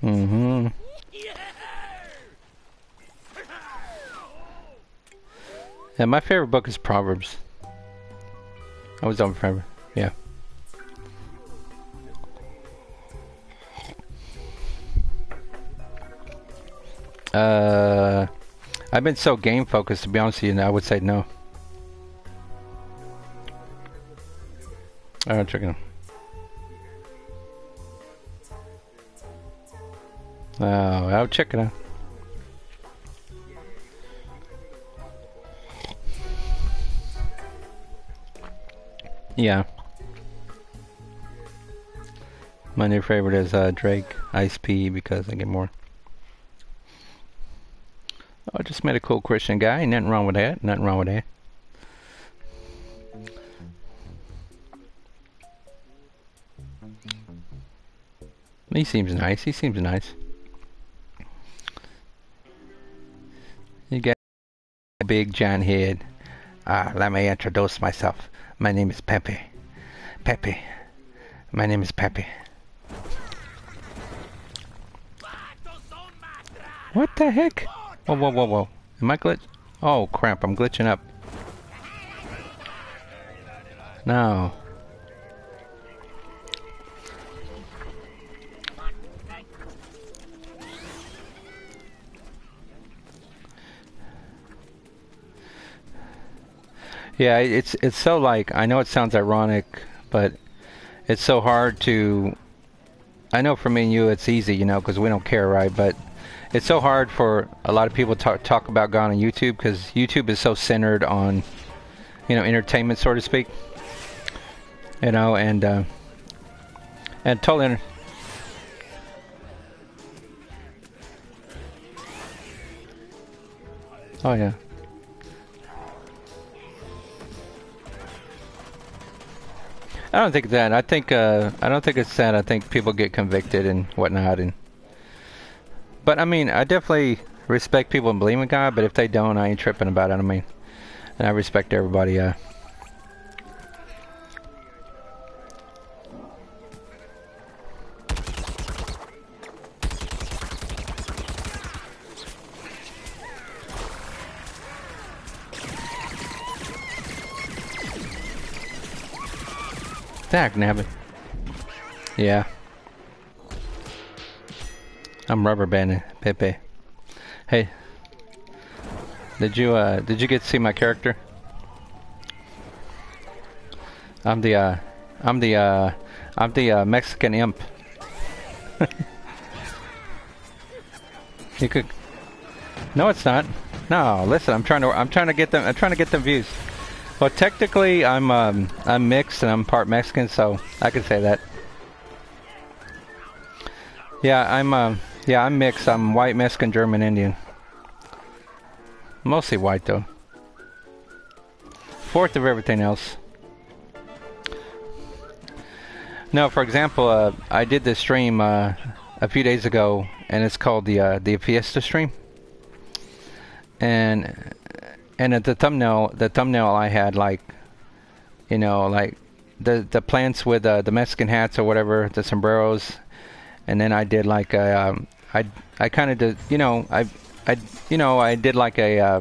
Mm-hmm. Yeah, my favorite book is Proverbs. I was done forever. Yeah. Uh, I've been so game focused to be honest with you. I would say no. Alright, check it out. Oh, check Yeah. My new favorite is uh, Drake Ice P because I get more. Oh, I just met a cool Christian guy. Nothing wrong with that. Nothing wrong with that. He seems nice. He seems nice. You got a big giant head. Ah, let me introduce myself. My name is Pepe. Pepe. My name is Pepe. What the heck? Whoa, whoa, whoa, whoa. Am I glitch? Oh, crap, I'm glitching up. No. Yeah, it's it's so like I know it sounds ironic, but it's so hard to. I know for me and you, it's easy, you know, because we don't care, right? But it's so hard for a lot of people to talk, talk about God on YouTube because YouTube is so centered on, you know, entertainment, so to speak. You know, and uh, and totally. Oh yeah. I don't think that. I think uh, I don't think it's that. I think people get convicted and whatnot, and but I mean, I definitely respect people and believe in God. But if they don't, I ain't tripping about it. I mean, and I respect everybody. Uh, Nabbit. Yeah. I'm rubber banding Pepe. Hey. Did you uh did you get to see my character? I'm the uh I'm the uh I'm the uh, Mexican imp. you could No it's not. No, listen, I'm trying to I'm trying to get them I'm trying to get them views. Well, technically, I'm um, I'm mixed and I'm part Mexican, so I can say that. Yeah, I'm uh, yeah I'm mixed. I'm white, Mexican, German, Indian. Mostly white though. Fourth of everything else. No, for example, uh, I did this stream uh, a few days ago, and it's called the uh, the Fiesta stream. And and at the thumbnail, the thumbnail I had like, you know, like the the plants with uh, the Mexican hats or whatever, the sombreros, and then I did like a, um, I I kind of did, you know, I I you know I did like a uh,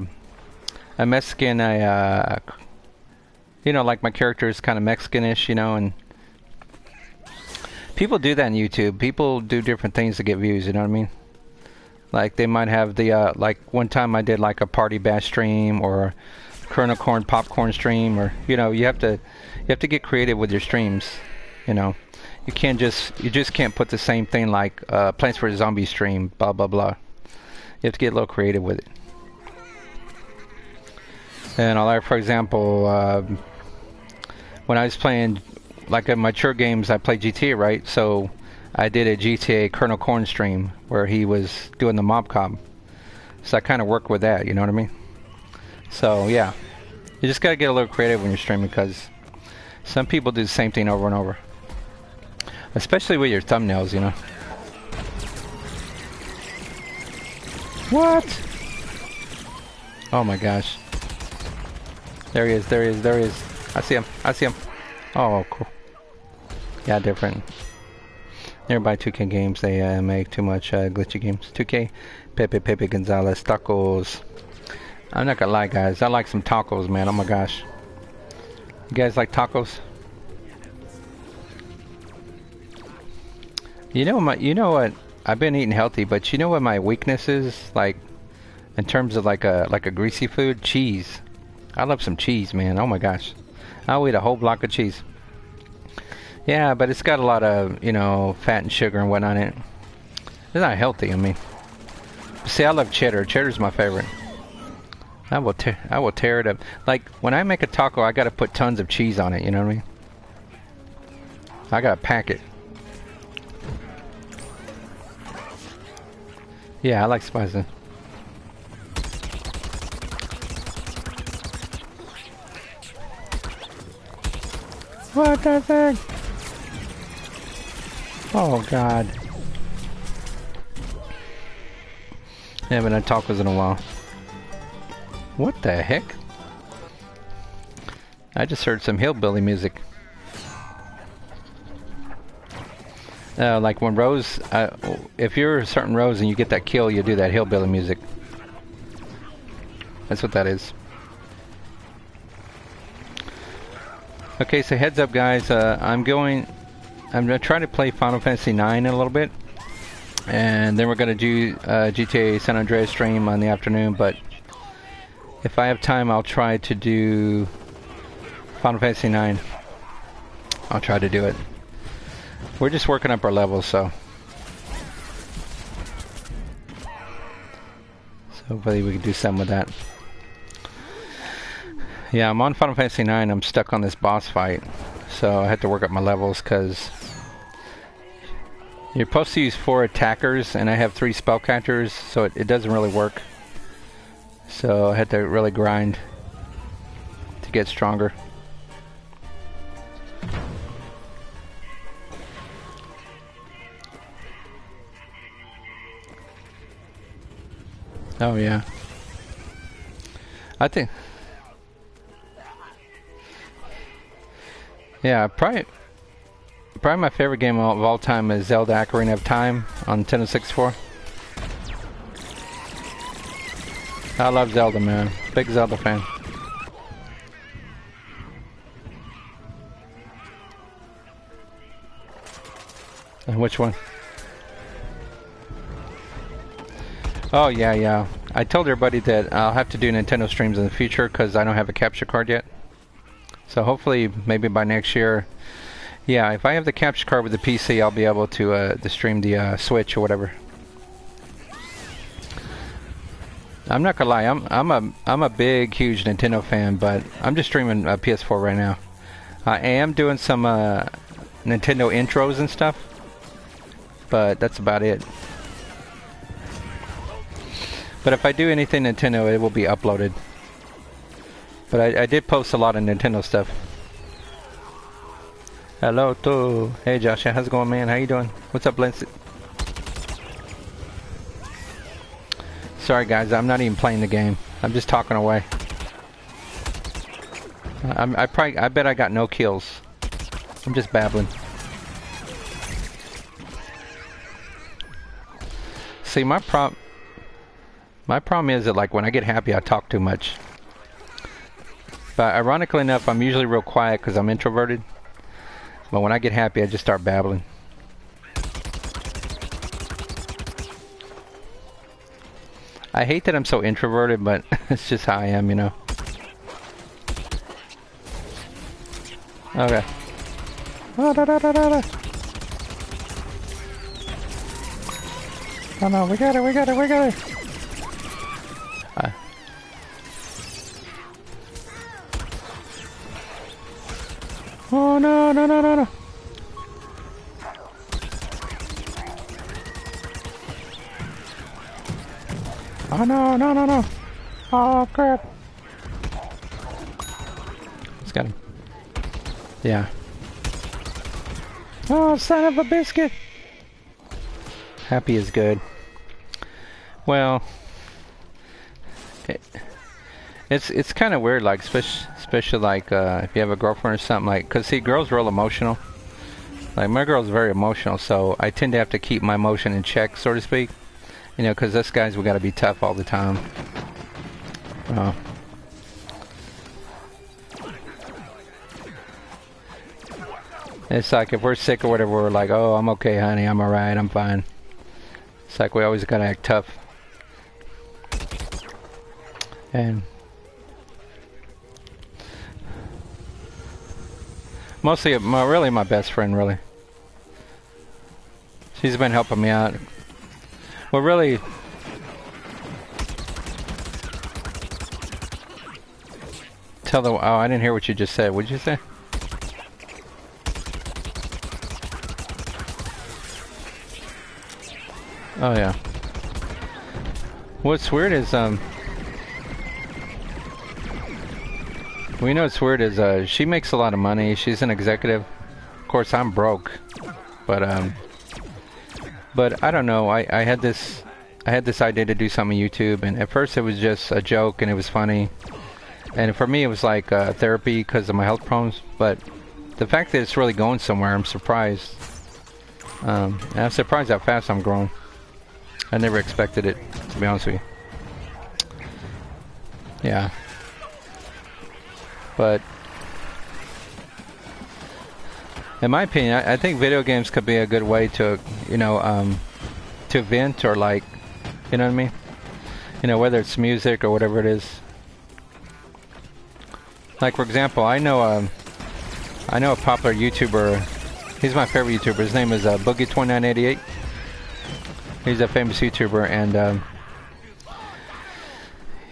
a Mexican, a uh, you know, like my character is kind of Mexicanish, you know, and people do that on YouTube. People do different things to get views. You know what I mean? Like they might have the uh, like one time I did like a party bash stream or kernel corn popcorn stream or you know you have to you have to get creative with your streams. You know, you can't just you just can't put the same thing like uh, Plants vs Zombies stream. Blah blah blah. You have to get a little creative with it. And I like, for example, uh, when I was playing like in mature games, I play GTA, right? So I did a GTA Kernel Corn stream where he was doing the mob cop. So I kind of work with that, you know what I mean? So yeah, you just gotta get a little creative when you're streaming because some people do the same thing over and over. Especially with your thumbnails, you know. What? Oh my gosh. There he is, there he is, there he is. I see him, I see him. Oh, cool. Yeah, different. Nearby 2K games, they uh, make too much uh, glitchy games. 2K, Pepe Pepe Gonzalez, tacos. I'm not gonna lie, guys. I like some tacos, man. Oh my gosh. You guys like tacos? You know my, you know what? I've been eating healthy, but you know what my weakness is? Like, in terms of like a like a greasy food, cheese. I love some cheese, man. Oh my gosh. I'll eat a whole block of cheese. Yeah, but it's got a lot of, you know, fat and sugar and whatnot in it. It's not healthy, I mean. See, I love cheddar. Cheddar's my favorite. I will tear, I will tear it up. Like, when I make a taco, I gotta put tons of cheese on it, you know what I mean? I gotta pack it. Yeah, I like spicy. What the heck? Oh god. I haven't had tacos in a while. What the heck? I just heard some hillbilly music. Uh, like when Rose, uh, if you're a certain Rose and you get that kill, you do that hillbilly music. That's what that is. Okay, so heads up guys, uh, I'm going, I'm going to try to play Final Fantasy IX in a little bit. And then we're going to do uh, GTA San Andreas stream on the afternoon, but if I have time I'll try to do Final Fantasy IX. I'll try to do it. We're just working up our levels, so. So hopefully we can do something with that. Yeah, I'm on Final Fantasy 9. I'm stuck on this boss fight. So I had to work up my levels because you're supposed to use four attackers and I have three spellcasters, so it, it doesn't really work. So I had to really grind to get stronger. Oh yeah. I think Yeah, probably, probably my favorite game of all time is Zelda Ocarina of Time on Nintendo 64. I love Zelda, man. Big Zelda fan. Which one? Oh, yeah, yeah. I told everybody that I'll have to do Nintendo streams in the future because I don't have a capture card yet. So hopefully, maybe by next year, yeah, if I have the capture card with the PC, I'll be able to, uh, to stream the uh, Switch or whatever. I'm not gonna lie, I'm I'm a I'm a big, huge Nintendo fan, but I'm just streaming uh, PS4 right now. I am doing some uh, Nintendo intros and stuff, but that's about it. But if I do anything Nintendo, it will be uploaded. But I, I did post a lot of Nintendo stuff. Hello, too. Hey, Josh. How's it going, man? How you doing? What's up, Lindsay? Sorry, guys. I'm not even playing the game. I'm just talking away. I'm, I probably, I bet I got no kills. I'm just babbling. See, my problem, my problem is that like when I get happy, I talk too much. But ironically enough, I'm usually real quiet because I'm introverted. But when I get happy, I just start babbling. I hate that I'm so introverted, but it's just how I am, you know. Okay. Oh, da, da, da, oh no, we got it, we got it, we got it. Oh no, no, no, no, no. Oh no, no, no, no. Oh crap. Let's get him. Yeah. Oh, son of a biscuit. Happy is good. Well, it, it's it's kind of weird, like especially, especially like uh, if you have a girlfriend or something, like because see, girls real emotional. Like my girl's very emotional, so I tend to have to keep my emotion in check, so to speak. You know, because us guys we got to be tough all the time. Uh, it's like if we're sick or whatever, we're like, oh, I'm okay, honey, I'm alright, I'm fine. It's like we always gotta act tough. And mostly, my, really, my best friend, really. She's been helping me out. Well, really, tell the. Oh, I didn't hear what you just said. What did you say? Oh yeah. What's weird is um. We know what's weird is uh she makes a lot of money. She's an executive. Of course, I'm broke, but um. But I don't know. I I had this. I had this idea to do something on YouTube, and at first it was just a joke, and it was funny. And for me, it was like uh, therapy because of my health problems. But the fact that it's really going somewhere, I'm surprised. Um, and I'm surprised how fast I'm growing. I never expected it, to be honest with you. Yeah. But in my opinion, I, I, think video games could be a good way to, you know, um, to vent or like, you know what I mean? You know, whether it's music or whatever it is. Like for example, I know um, I know a popular YouTuber. He's my favorite YouTuber. His name is uh, Boogie2988. He's a famous YouTuber, and um,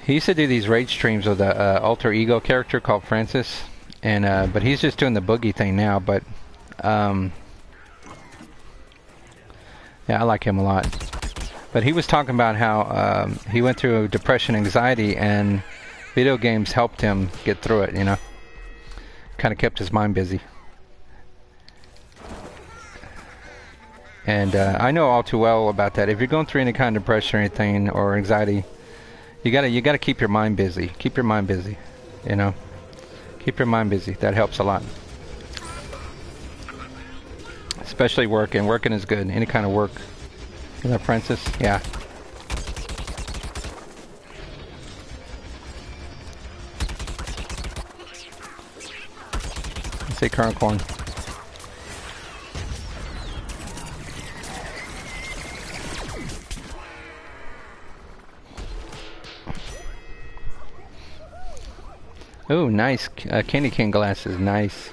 he used to do these raid streams with a uh, alter ego character called Francis, and uh, but he's just doing the boogie thing now. But um, yeah, I like him a lot. But he was talking about how um, he went through depression, anxiety, and video games helped him get through it. You know, kind of kept his mind busy. And uh, I know all too well about that. If you're going through any kind of depression or anything or anxiety, you gotta you gotta keep your mind busy. Keep your mind busy. You know, keep your mind busy. That helps a lot. Especially working. Working is good. Any kind of work. That Francis? Yeah. Say Kernel Corn. Oh, nice. Uh, Candy cane glasses, nice.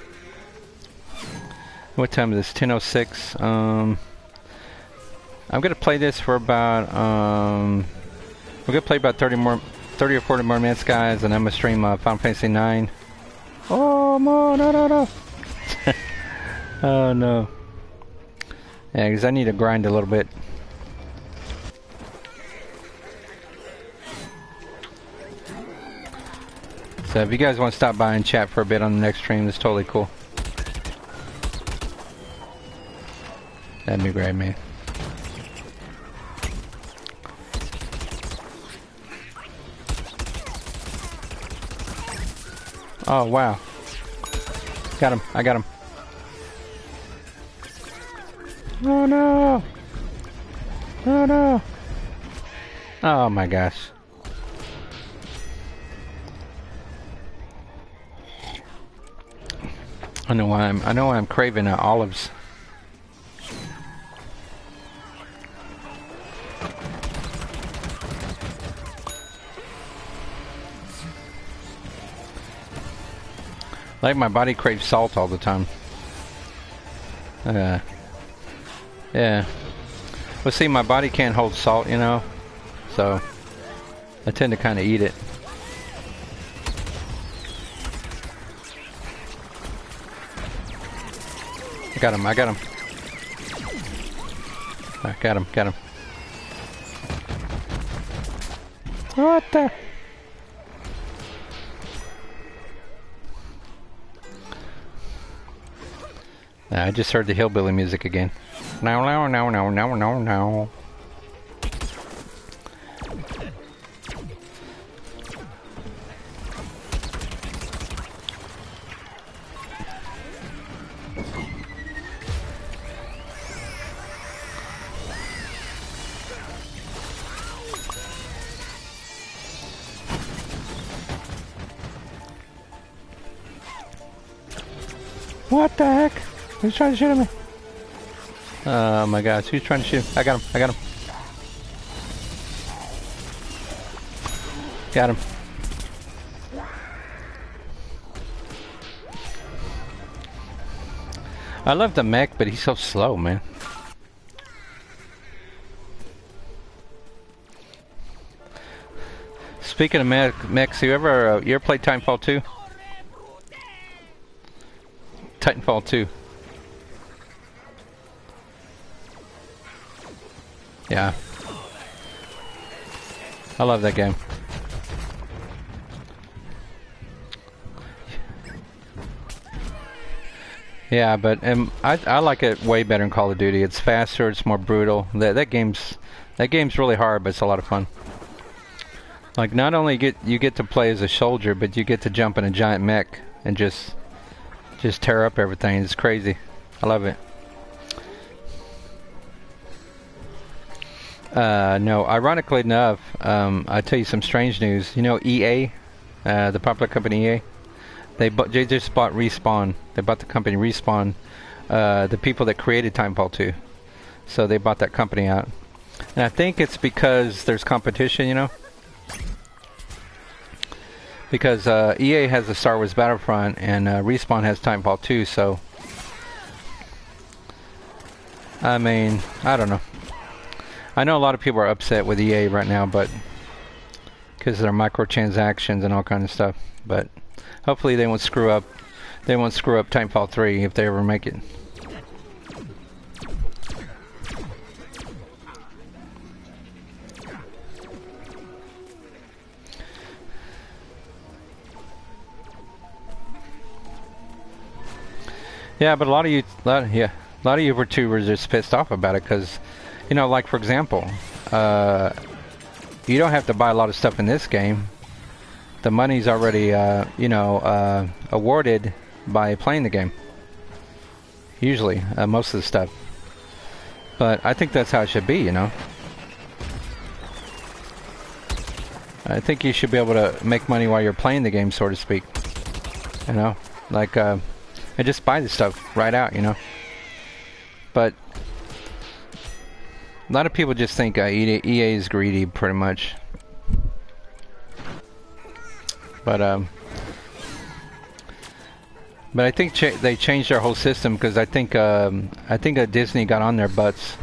What time is this? 10.06. Um, I'm going to play this for about, um, we're going to play about 30 more, 30 or 40 more minutes, guys, and I'm going to stream uh, Final Fantasy 9. Oh, no, no, no, no. oh, no. Yeah, because I need to grind a little bit. So if you guys want to stop by and chat for a bit on the next stream, that's totally cool. That'd be great, man. Oh, wow. Got him. I got him. Oh, no. Oh, no. Oh, my gosh. I know why I'm. I know why I'm craving uh, olives. Like my body craves salt all the time. Uh, yeah. Well, see, my body can't hold salt, you know, so I tend to kind of eat it. I got him, I got him. I got him, got him. What the? I just heard the hillbilly music again. No, no, no, no, no, no, no. What the heck? Who's trying to shoot at me? Oh my gosh, who's trying to shoot? I got him, I got him. Got him. I love the mech, but he's so slow, man. Speaking of mech, mechs, you ever uh, you ever played Titanfall 2? Titanfall 2. Yeah. I love that game. Yeah, but um, I I like it way better in Call of Duty. It's faster, it's more brutal. That that game's that game's really hard, but it's a lot of fun. Like not only get you get to play as a soldier, but you get to jump in a giant mech and just just tear up everything. It's crazy. I love it. Uh, no, ironically enough, um, I'll tell you some strange news. You know EA, uh, the popular company EA? They, they just bought Respawn. They bought the company Respawn, uh, the people that created Titanfall 2. So they bought that company out. And I think it's because there's competition, you know? Because uh, EA has the Star Wars Battlefront and uh, Respawn has Titanfall 2, so... I mean, I don't know. I know a lot of people are upset with EA right now, but because there are microtransactions and all kind of stuff. But hopefully they won't screw up. They won't screw up Titanfall 3 if they ever make it. Yeah, but a lot of you, lot, yeah, a lot of YouTubers are pissed off about it because you know, like for example, uh, you don't have to buy a lot of stuff in this game. The money's already, uh, you know, uh, awarded by playing the game. Usually, uh, most of the stuff. But I think that's how it should be, you know. I think you should be able to make money while you're playing the game, so to speak. You know, like, and just buy the stuff right out, you know. But a lot of people just think uh, EA is greedy, pretty much. But um, but I think ch they changed their whole system because I think um, I think uh, Disney got on their butts,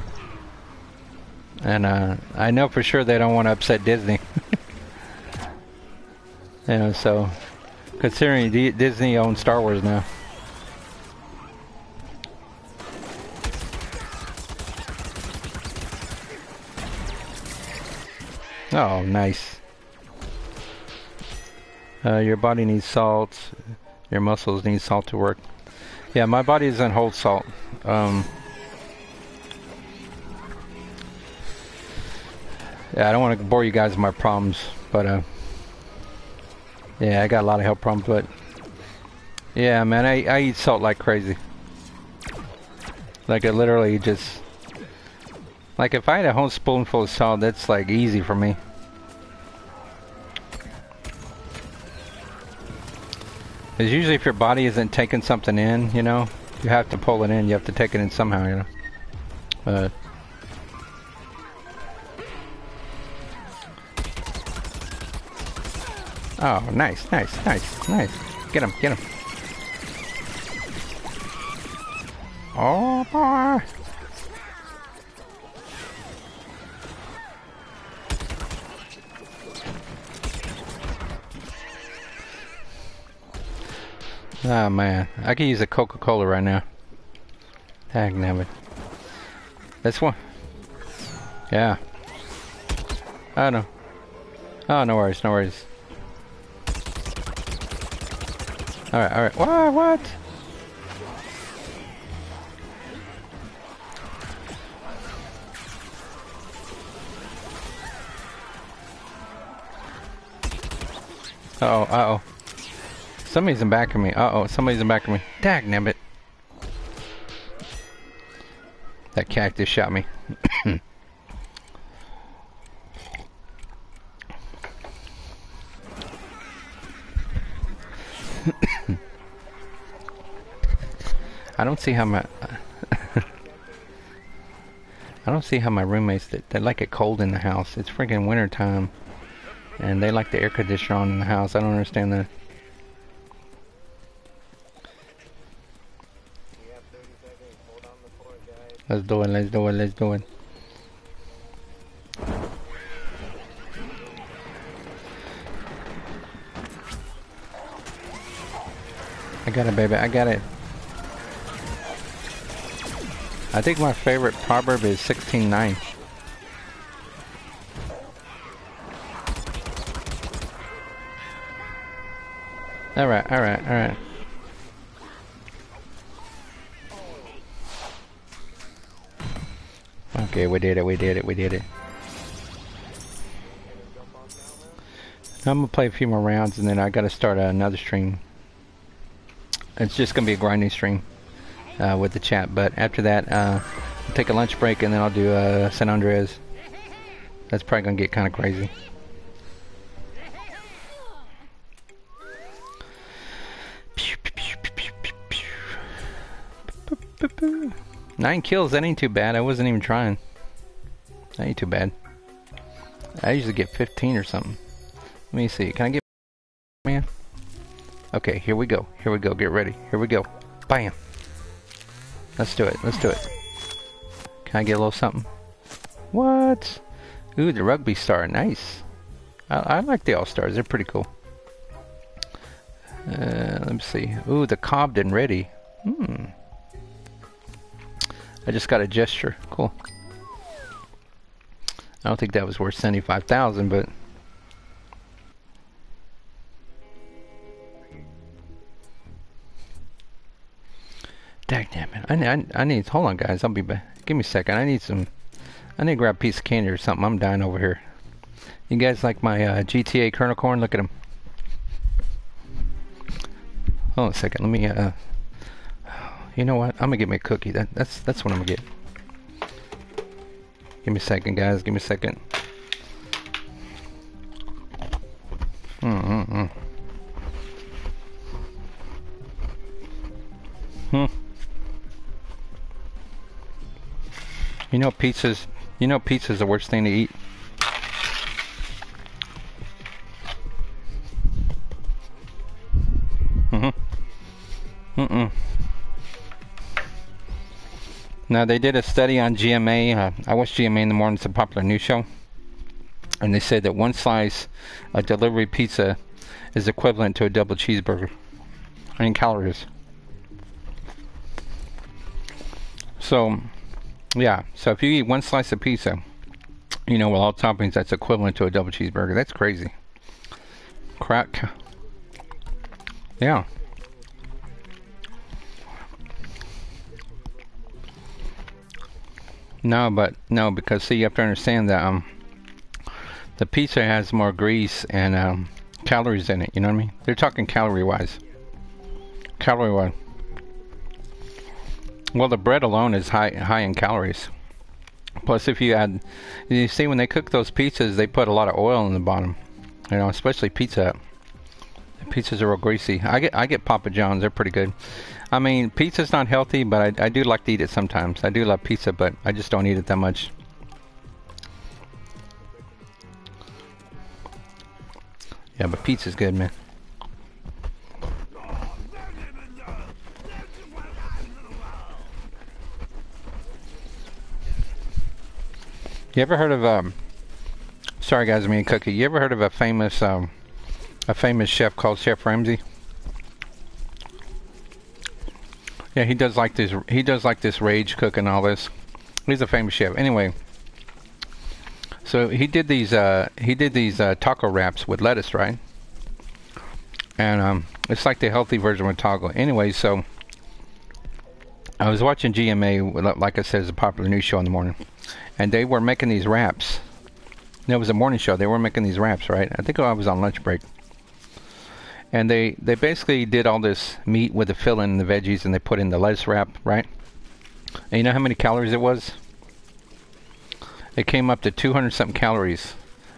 and uh, I know for sure they don't want to upset Disney. you know, so considering D Disney owns Star Wars now. Oh, nice. Uh, your body needs salt. Your muscles need salt to work. Yeah, my body doesn't hold salt. Um, yeah, I don't want to bore you guys with my problems, but uh, yeah, I got a lot of health problems, but yeah, man, I, I eat salt like crazy. Like, I literally just like, if I had a whole spoonful of salt, that's, like, easy for me. Because usually if your body isn't taking something in, you know, you have to pull it in. You have to take it in somehow, you know. Oh, nice, nice, nice, nice. Get him, get him. Oh boy! Oh man, I could use a Coca-Cola right now. Tag it. This one? Yeah. Oh no. Oh, no worries, no worries. Alright, alright. What? What? Uh oh, uh oh. Somebody's in back of me. Uh oh, somebody's in back of me. Dag nabbit. That cactus shot me. I don't see how my I don't see how my roommates they, they like it cold in the house. It's freaking winter time. And they like the air conditioner on in the house. I don't understand that. Let's do it, let's do it, let's do it. I got it, baby, I got it. I think my favorite proverb is 16.9. Alright, alright, alright. Okay, we did it, we did it, we did it. I'm gonna play a few more rounds and then I gotta start another stream. It's just gonna be a grinding stream uh, with the chat, but after that, uh, I'll take a lunch break and then I'll do uh, San Andreas. That's probably gonna get kind of crazy. Nine kills, that ain't too bad. I wasn't even trying. That ain't too bad. I usually get 15 or something. Let me see. Can I get man? Okay, here we go. Here we go. Get ready. Here we go. Bam. Let's do it. Let's do it. Can I get a little something? What? Ooh, the rugby star. Nice. I, I like the all-stars. They're pretty cool. Uh, let me see. Ooh, the cobbed and ready. Hmm. I just got a gesture. Cool. I don't think that was worth 75,000, but... Dag damn it. I, I, I need... Hold on, guys. I'll be back. Give me a second. I need some... I need to grab a piece of candy or something. I'm dying over here. You guys like my uh, GTA Kernel Corn? Look at him. Hold on a second. Let me... Uh, you know what? I'm gonna get me a cookie. That, that's that's what I'm gonna get. Give me a second, guys. Give me a second. Mm mm mm. Hmm. You know pizza's you know pizza's the worst thing to eat. Mm-hmm. Mm-mm. Now they did a study on GMA. Uh, I watch GMA in the morning. It's a popular news show, and they said that one slice of delivery pizza is equivalent to a double cheeseburger in calories. So, yeah. So if you eat one slice of pizza, you know, with all toppings, that's equivalent to a double cheeseburger. That's crazy. Crack. Yeah. No, but no, because see, you have to understand that um, the pizza has more grease and um, calories in it. You know what I mean? They're talking calorie wise. Calorie wise. Well, the bread alone is high high in calories. Plus, if you add, you see when they cook those pizzas, they put a lot of oil in the bottom. You know, especially pizza. Pizzas are real greasy. I get I get Papa John's. They're pretty good. I mean, pizza's not healthy, but I, I do like to eat it sometimes. I do love pizza, but I just don't eat it that much. Yeah, but pizza's good, man. You ever heard of um? Sorry, guys, me and Cookie. You ever heard of a famous um, a famous chef called Chef Ramsay? Yeah, he does like this. He does like this rage cook and all this. He's a famous chef. Anyway, so he did these. Uh, he did these uh, taco wraps with lettuce, right? And um, it's like the healthy version of taco. Anyway, so I was watching GMA. Like I said, it's a popular news show in the morning and they were making these wraps. It was a morning show. They were making these wraps, right? I think I was on lunch break. And they, they basically did all this meat with the filling and the veggies, and they put in the lettuce wrap, right? And you know how many calories it was? It came up to 200 something calories.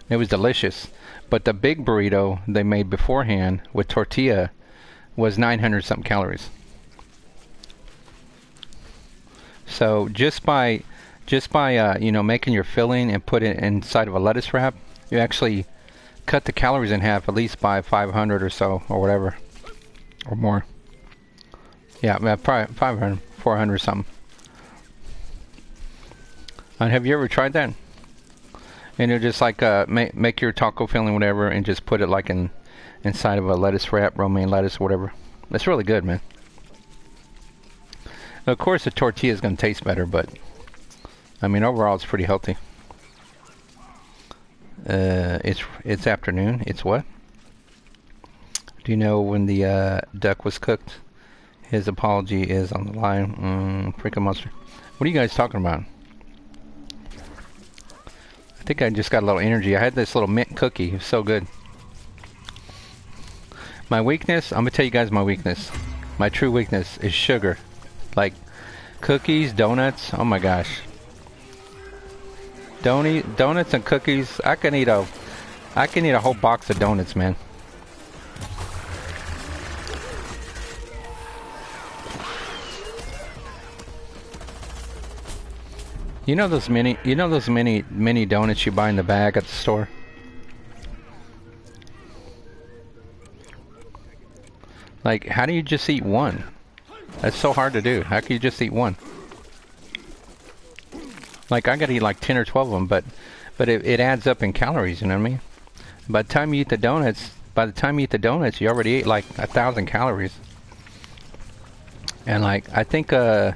It was delicious. But the big burrito they made beforehand with tortilla was 900 something calories. So just by just by uh, you know making your filling and put it inside of a lettuce wrap, you actually cut the calories in half, at least by 500 or so, or whatever, or more. Yeah, probably 500, 400 something. And have you ever tried that? And you just like uh, make make your taco filling, whatever, and just put it like in inside of a lettuce wrap, romaine lettuce, whatever. That's really good, man. Of course, the tortilla is going to taste better, but I mean, overall, it's pretty healthy. Uh, it's it's afternoon. It's what? Do you know when the uh, duck was cooked? His apology is on the line. Mm, freaking monster. What are you guys talking about? I think I just got a little energy. I had this little mint cookie. It was so good. My weakness, I'm going to tell you guys my weakness. My true weakness is sugar. Like cookies, donuts. Oh my gosh. Donut, donuts and cookies. I can eat a, I can eat a whole box of donuts, man. You know those mini, you know those mini mini donuts you buy in the bag at the store. Like, how do you just eat one? That's so hard to do. How can you just eat one? Like I gotta eat like ten or twelve of them, but but it, it adds up in calories. You know what I mean? By the time you eat the donuts, by the time you eat the donuts, you already ate like a thousand calories. And like I think uh,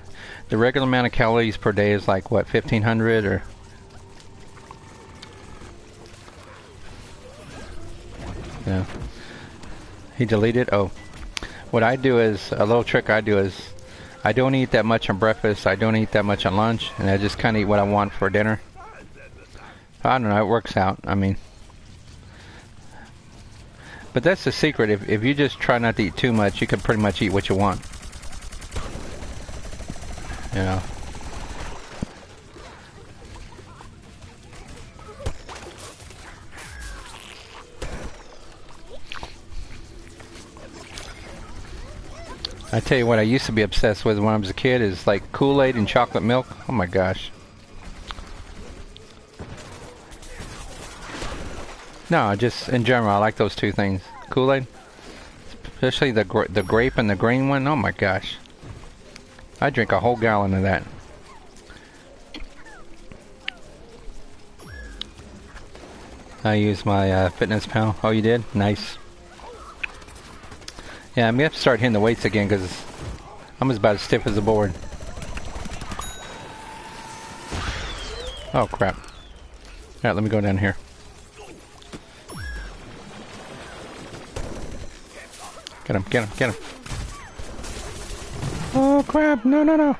the regular amount of calories per day is like what fifteen hundred or. Yeah. He deleted. Oh, what I do is a little trick. I do is I don't eat that much on breakfast. I don't eat that much on lunch, and I just kind of eat what I want for dinner. I don't know. It works out. I mean, but that's the secret. If if you just try not to eat too much, you can pretty much eat what you want. You know. I tell you what, I used to be obsessed with when I was a kid is like Kool-Aid and chocolate milk. Oh my gosh. No, just in general, I like those two things. Kool-Aid, especially the the grape and the green one. Oh my gosh, I drink a whole gallon of that. I use my uh, Fitness Pal. Oh, you did? Nice. Yeah, I'm gonna have to start hitting the weights again because I'm as about as stiff as a board. Oh crap. Alright, let me go down here. Get him, get him, get him. Oh crap, no, no, no.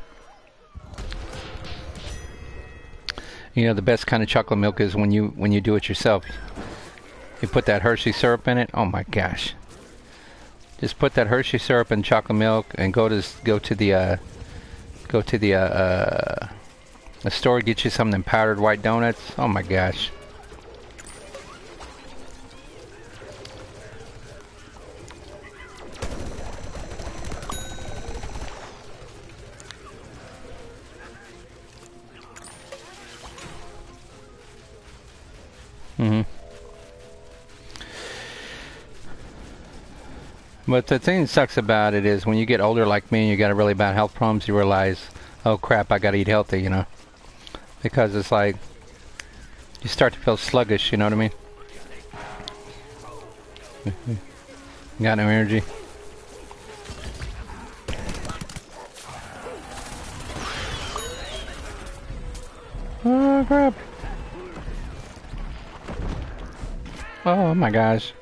You know the best kind of chocolate milk is when you when you do it yourself. You put that Hershey syrup in it. Oh my gosh! Just put that Hershey syrup and chocolate milk, and go to go to the uh, go to the uh, uh, store. Get you some of them powdered white donuts. Oh my gosh! Mm-hmm. But the thing that sucks about it is when you get older like me and you got a really bad health problems, you realize, oh crap, I gotta eat healthy, you know? Because it's like, you start to feel sluggish, you know what I mean? got no energy. Oh crap. Oh my gosh.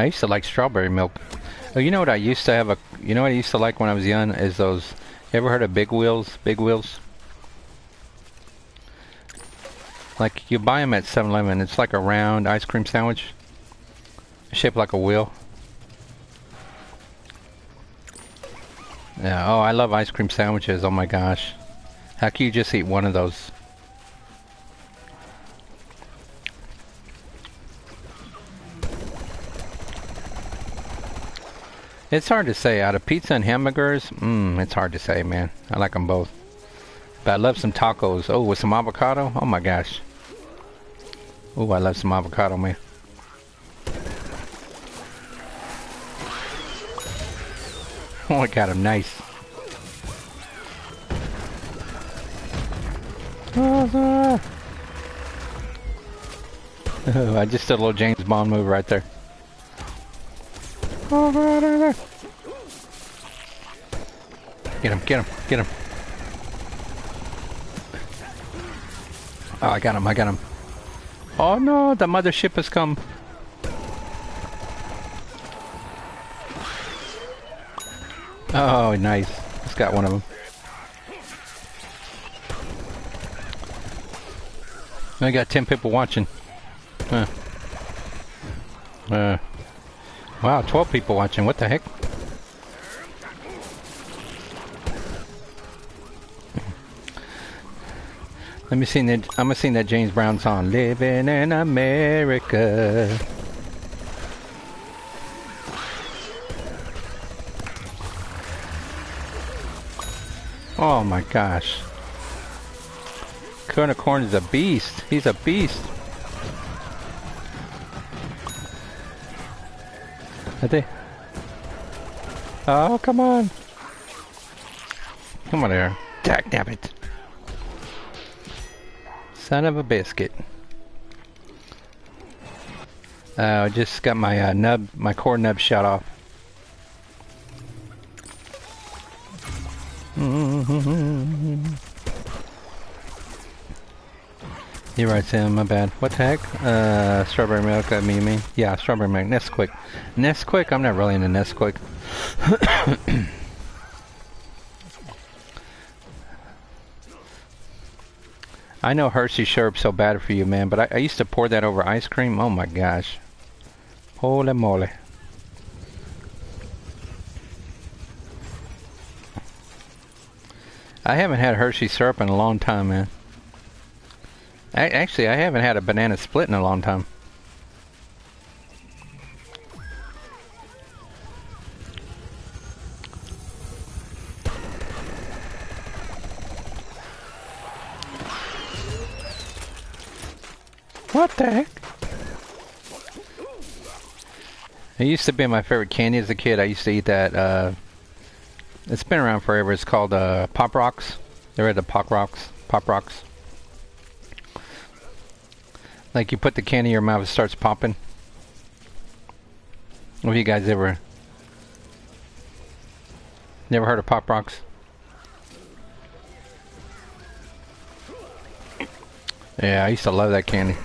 I used to like strawberry milk. Oh, you know what I used to have a you know what I used to like when I was young is those you ever heard of big wheels? Big wheels? Like you buy them at 7-Eleven. It's like a round ice cream sandwich shaped like a wheel. Yeah, oh, I love ice cream sandwiches. Oh my gosh. How can you just eat one of those? It's hard to say. Out of pizza and hamburgers, mmm, it's hard to say, man. I like them both. But I love some tacos. Oh, with some avocado? Oh my gosh. Oh, I love some avocado, man. Oh, I got him. Nice. I just did a little James Bond move right there. Get him, get him, get him. Oh, I got him, I got him. Oh no, the mothership has come. Oh, nice. Just got one of them. I got 10 people watching. Huh. Uh. Wow, 12 people watching. What the heck? Let me sing that. I'm gonna sing that James Brown song. Living in America. Oh my gosh. Kernel Corn is a beast. He's a beast. They? Oh, come on. Come on there. Jack damn it. Son of a biscuit. Uh, I just got my uh, nub, my core nub shot off. You're right, Sam. My bad. What the heck? Uh, strawberry milk. I mean, me. Yeah, strawberry milk. Nesquik. Nesquik. I'm not really into Nesquik. I know Hershey syrup's so bad for you, man, but I, I used to pour that over ice cream. Oh my gosh. Holy moly. I haven't had Hershey syrup in a long time, man. Actually, I haven't had a banana split in a long time. What the heck? It used to be my favorite candy as a kid. I used to eat that. Uh, it's been around forever. It's called uh, Pop Rocks. They were the Pop Rocks. Pop Rocks. Like you put the can in your mouth, it starts popping. Have you guys ever never heard of Pop Rocks? Yeah, I used to love that candy.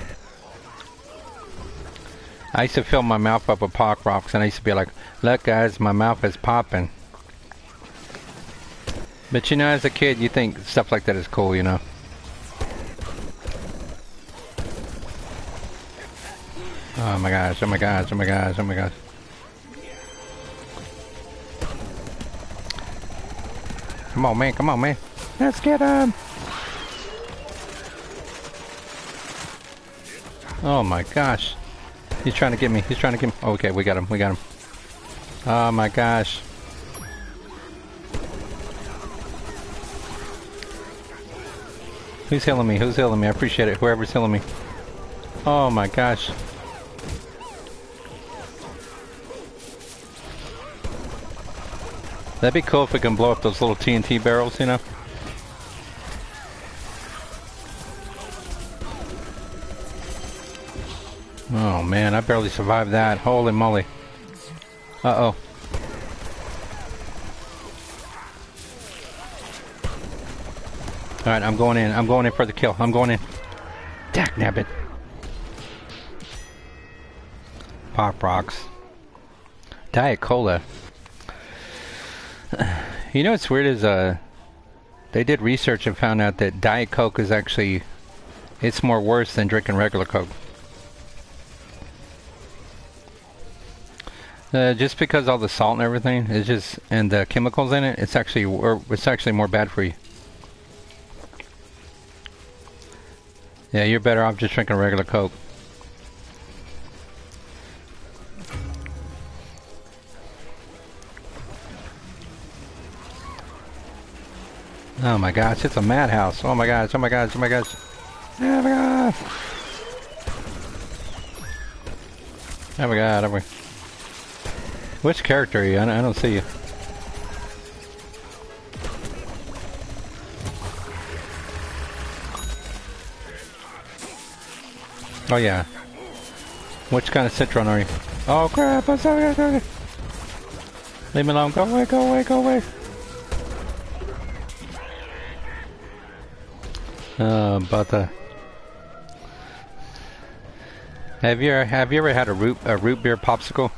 I used to fill my mouth up with Pop Rocks, and I used to be like, "Look, guys, my mouth is popping." But you know, as a kid, you think stuff like that is cool, you know. Oh my gosh, oh my gosh, oh my gosh, oh my gosh. Come on, man, come on, man. Let's get him! Oh my gosh. He's trying to get me, he's trying to get me. okay, we got him, we got him. Oh my gosh. Who's healing me? Who's healing me? I appreciate it. Whoever's healing me. Oh my gosh. That'd be cool if we can blow up those little TNT barrels, you know? Oh man, I barely survived that. Holy moly. Uh-oh. Alright, I'm going in. I'm going in for the kill. I'm going in. Dak nabbit. Pop rocks. Diet Cola. You know what's weird is uh they did research and found out that Diet Coke is actually it's more worse than drinking regular Coke. Uh, just because all the salt and everything is just and the chemicals in it, it's actually it's actually more bad for you. Yeah, you're better off just drinking regular Coke. Oh my gosh, it's a madhouse. Oh my gosh, oh my gosh, oh my gosh. Oh my gosh. Oh my god, oh my... Which character are you? I don't see you. Oh yeah. Which kind of citron are you? Oh crap, I'm sorry, I'm sorry. Leave me alone, go away, go away, go away. Oh, but the. Have you have you ever had a root a root beer popsicle?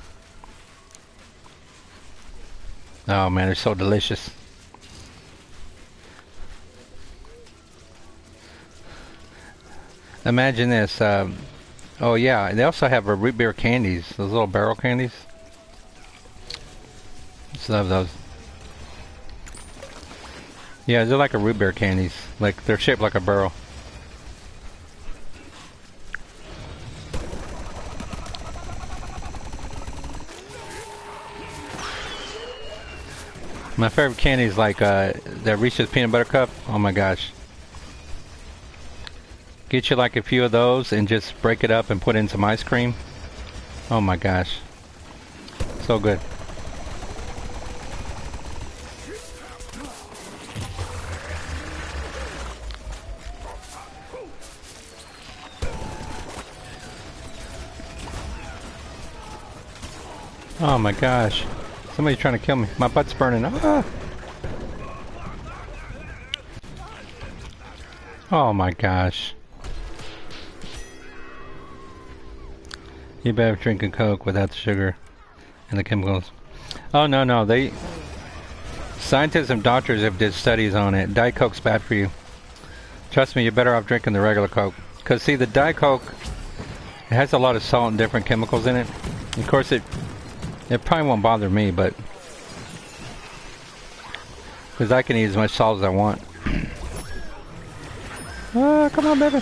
Oh man, they're so delicious. Imagine this. Um, oh yeah, they also have a root beer candies. Those little barrel candies. Just love those. Yeah, they're like a root beer candies. Like they're shaped like a barrel. My favorite candy is like uh, the Reese's peanut butter cup. Oh my gosh. Get you like a few of those and just break it up and put in some ice cream. Oh my gosh. So good. Oh my gosh. Somebody's trying to kill me. My butt's burning. Ah! Oh my gosh. You better drink a Coke without the sugar and the chemicals. Oh no no, they scientists and doctors have did studies on it. Diet Coke's bad for you. Trust me, you're better off drinking the regular Coke. Cause see, the Diet Coke it has a lot of salt and different chemicals in it. Of course, it it probably won't bother me, but... Because I can eat as much salt as I want. ah, come on, baby.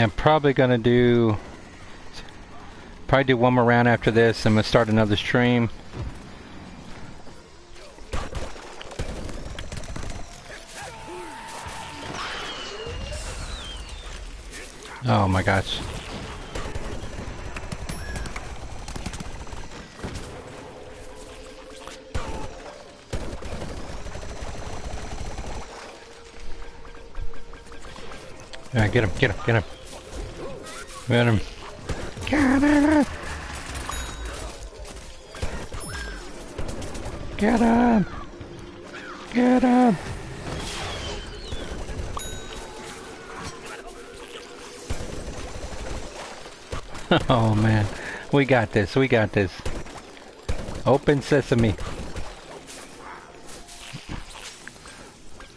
Yeah, I'm probably gonna do probably do one more round after this. I'm gonna start another stream. Oh my gosh. Alright, get him, get him, get him. Get him. Get him! Get him! Get him! oh man, we got this, we got this. Open sesame.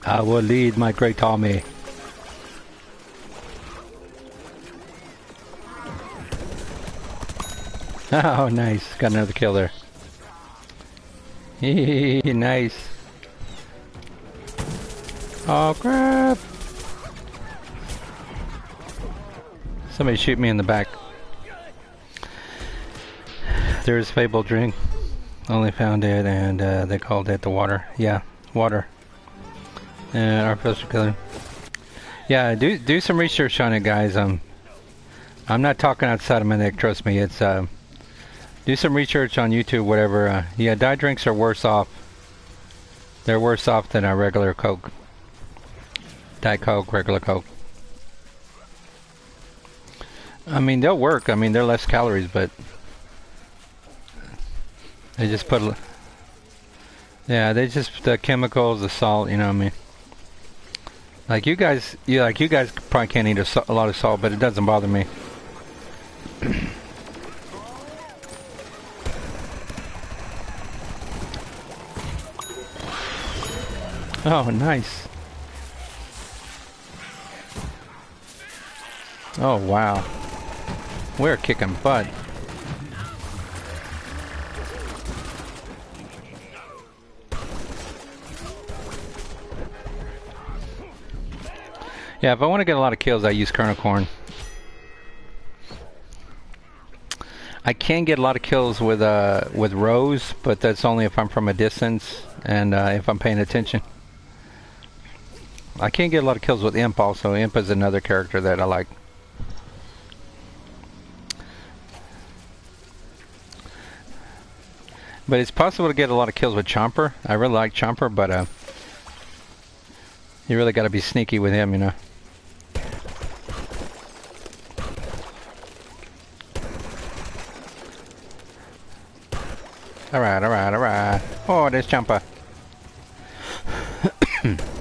I will lead my great army. Oh, nice. Got another kill there. nice. Oh, crap. Somebody shoot me in the back. There's Fable drink. Only found it and uh, they called it the water. Yeah, water. And our filter killer. Yeah, do do some research on it, guys. Um, I'm not talking outside of my neck. Trust me. It's uh, do some research on YouTube, whatever. Uh, yeah, diet drinks are worse off. They're worse off than a regular Coke. Diet Coke, regular Coke. I mean, they'll work. I mean, they're less calories, but they just put, yeah, they just the chemicals, the salt. You know what I mean? Like you guys, you like you guys probably can't eat a, a lot of salt, but it doesn't bother me. oh, nice. Oh wow, we're kicking butt. Yeah, if I want to get a lot of kills, I use Kernel Corn. I can get a lot of kills with uh with Rose, but that's only if I'm from a distance and uh, if I'm paying attention. I can't get a lot of kills with Imp also. Imp is another character that I like. But it's possible to get a lot of kills with Chomper. I really like Chomper, but uh, you really got to be sneaky with him, you know. Alright, alright, alright. Oh, there's Jumper.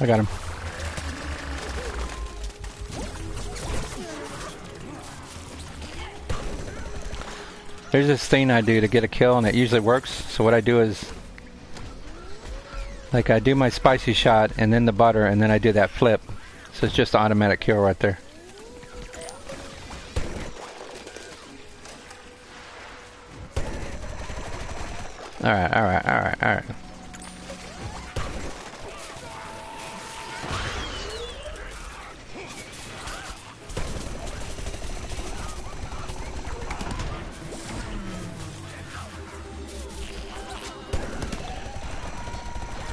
I got him. There's this thing I do to get a kill and it usually works. So what I do is like I do my spicy shot and then the butter and then I do that flip. So it's just automatic kill right there. Alright, alright, alright, alright.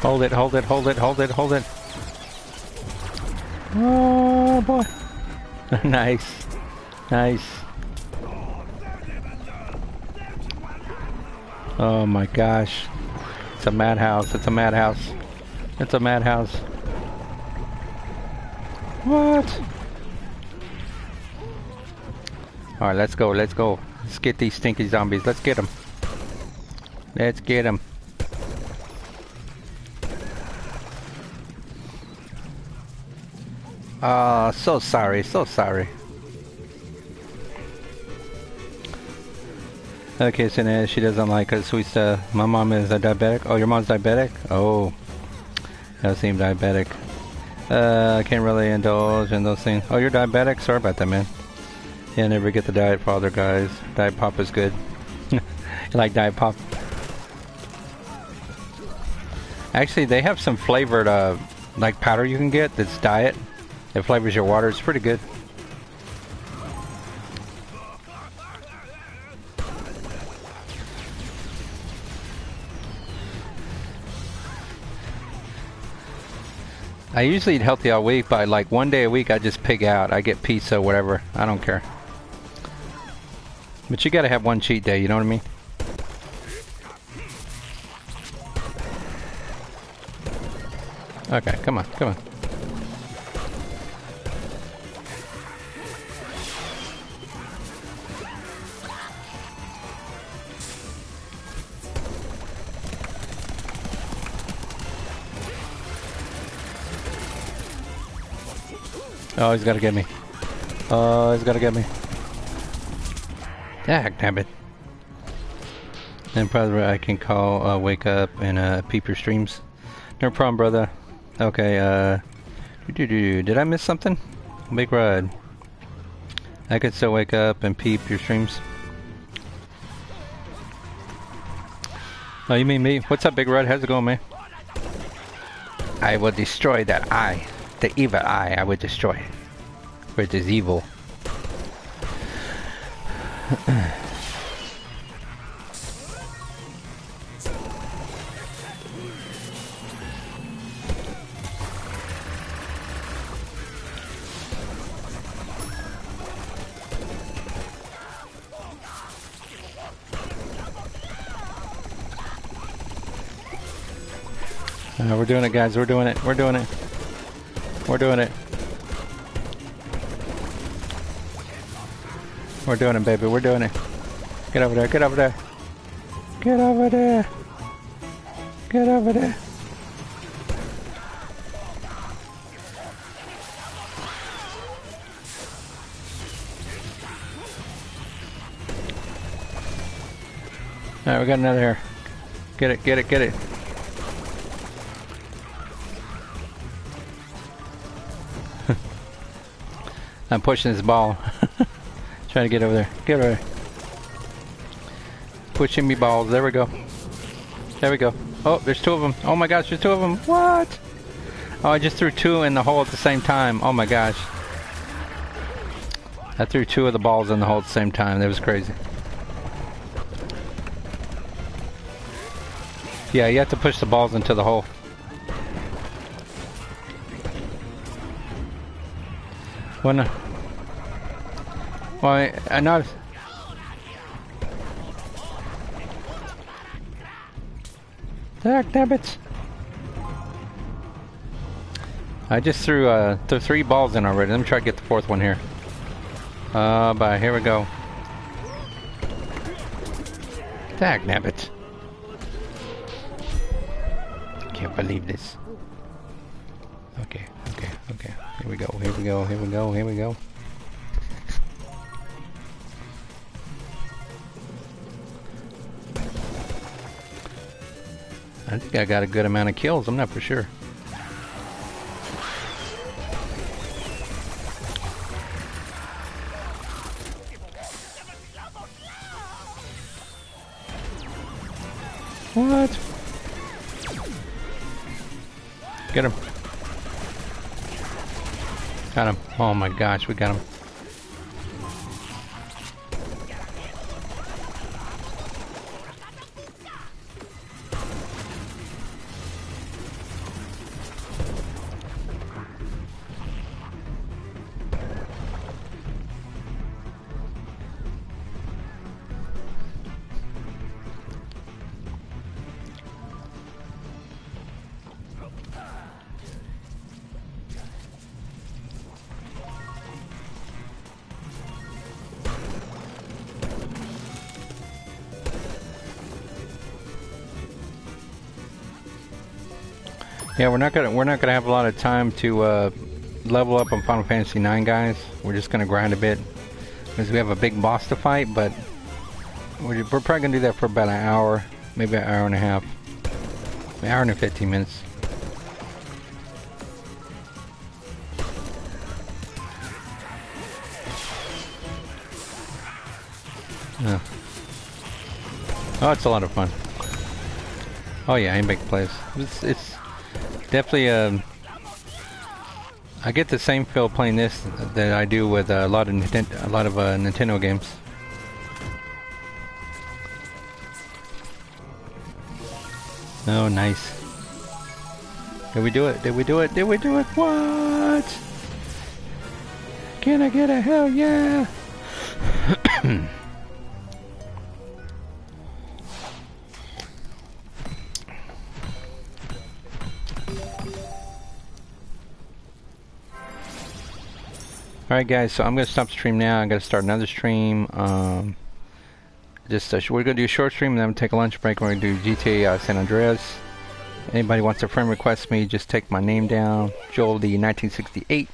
Hold it, hold it, hold it, hold it, hold it. Oh boy. nice. Nice. Oh my gosh. It's a madhouse. It's a madhouse. It's a madhouse. What? Alright, let's go, let's go. Let's get these stinky zombies. Let's get them. Let's get them. Oh, so sorry, so sorry. Okay, so now she doesn't like us. We uh, my mom is a diabetic. Oh, your mom's diabetic? Oh, that seems diabetic. Uh, I can't really indulge in those things. Oh, you're diabetic? Sorry about that, man. Yeah, never get the diet for other guys. Diet pop is good. like diet pop? Actually, they have some flavored, uh, like powder you can get that's diet. It flavors your water. It's pretty good. I usually eat healthy all week, but like one day a week I just pig out. I get pizza, whatever. I don't care. But you gotta have one cheat day, you know what I mean? Okay, come on, come on. Oh, he's gotta get me. Oh, he's gotta get me. Dag damn it. Then probably I can call, uh, wake up and uh, peep your streams. No problem, brother. Okay, uh, did I miss something? Big Rod. I could still wake up and peep your streams. Oh, you mean me? What's up, Big Red? How's it going, man? I will destroy that eye. The evil eye I would destroy. it. It is evil. Uh, we're doing it, guys. We're doing it. We're doing it. We're doing it. We're doing it, baby. We're doing it. Get over there. Get over there. Get over there. Get over there. Alright, we got another here. Get it, get it, get it. I'm pushing this ball. Trying to get over there. Get over there. Pushing me balls. There we go. There we go. Oh, there's two of them. Oh my gosh, there's two of them. What? Oh, I just threw two in the hole at the same time. Oh my gosh. I threw two of the balls in the hole at the same time. That was crazy. Yeah, you have to push the balls into the hole. Well, no. Well, I, know. Damn it. I just threw uh, threw three balls in already. Let me try to get the fourth one here. Uh, bye. Here we go. Dag nabbit. Can't believe this. Okay, okay, okay. Here we go, here we go, here we go. I think I got a good amount of kills, I'm not for sure. What? Get him. Got him. Oh my gosh, we got him. Yeah, we're not gonna we're not gonna have a lot of time to uh, level up on Final Fantasy IX, guys. We're just gonna grind a bit because we have a big boss to fight. But we're, we're probably gonna do that for about an hour, maybe an hour and a half, an hour and 15 minutes. Yeah. Oh, it's a lot of fun. Oh yeah, I make plays. It's it's definitely um, I get the same feel playing this that I do with a lot of a lot of uh, Nintendo games. Oh, nice. Did we do it? Did we do it? Did we do it? What? Can I get a hell yeah? Alright guys, so I'm going to stop stream now. i got to start another stream. Um, just We're going to do a short stream and then take a lunch break. We're going to do GTA uh, San Andreas. Anybody wants a friend request me, just take my name down. Joel the 1968.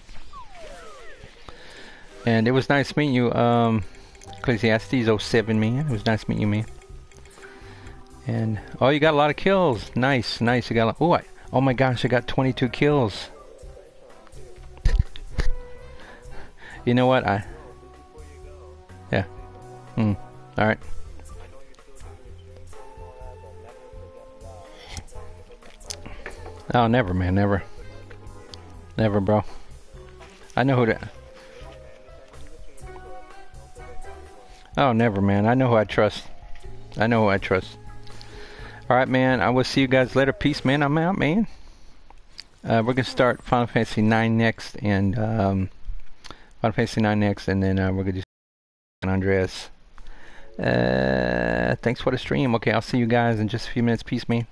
And it was nice meeting you, um, Ecclesiastes 07 man. It was nice meeting you, man. And, oh, you got a lot of kills. Nice, nice. You got, a. oh, I, oh my gosh, I got 22 kills. You know what? I. Yeah. Hmm. Alright. Oh, never, man. Never. Never, bro. I know who to. Oh, never, man. I know who I trust. I know who I trust. Alright, man. I will see you guys later. Peace, man. I'm out, man. Uh, we're to start Final Fantasy 9 next, and um, Final Fantasy 9 next, and then uh, we're going to do San Andreas. Uh, thanks for the stream. Okay, I'll see you guys in just a few minutes. Peace, man.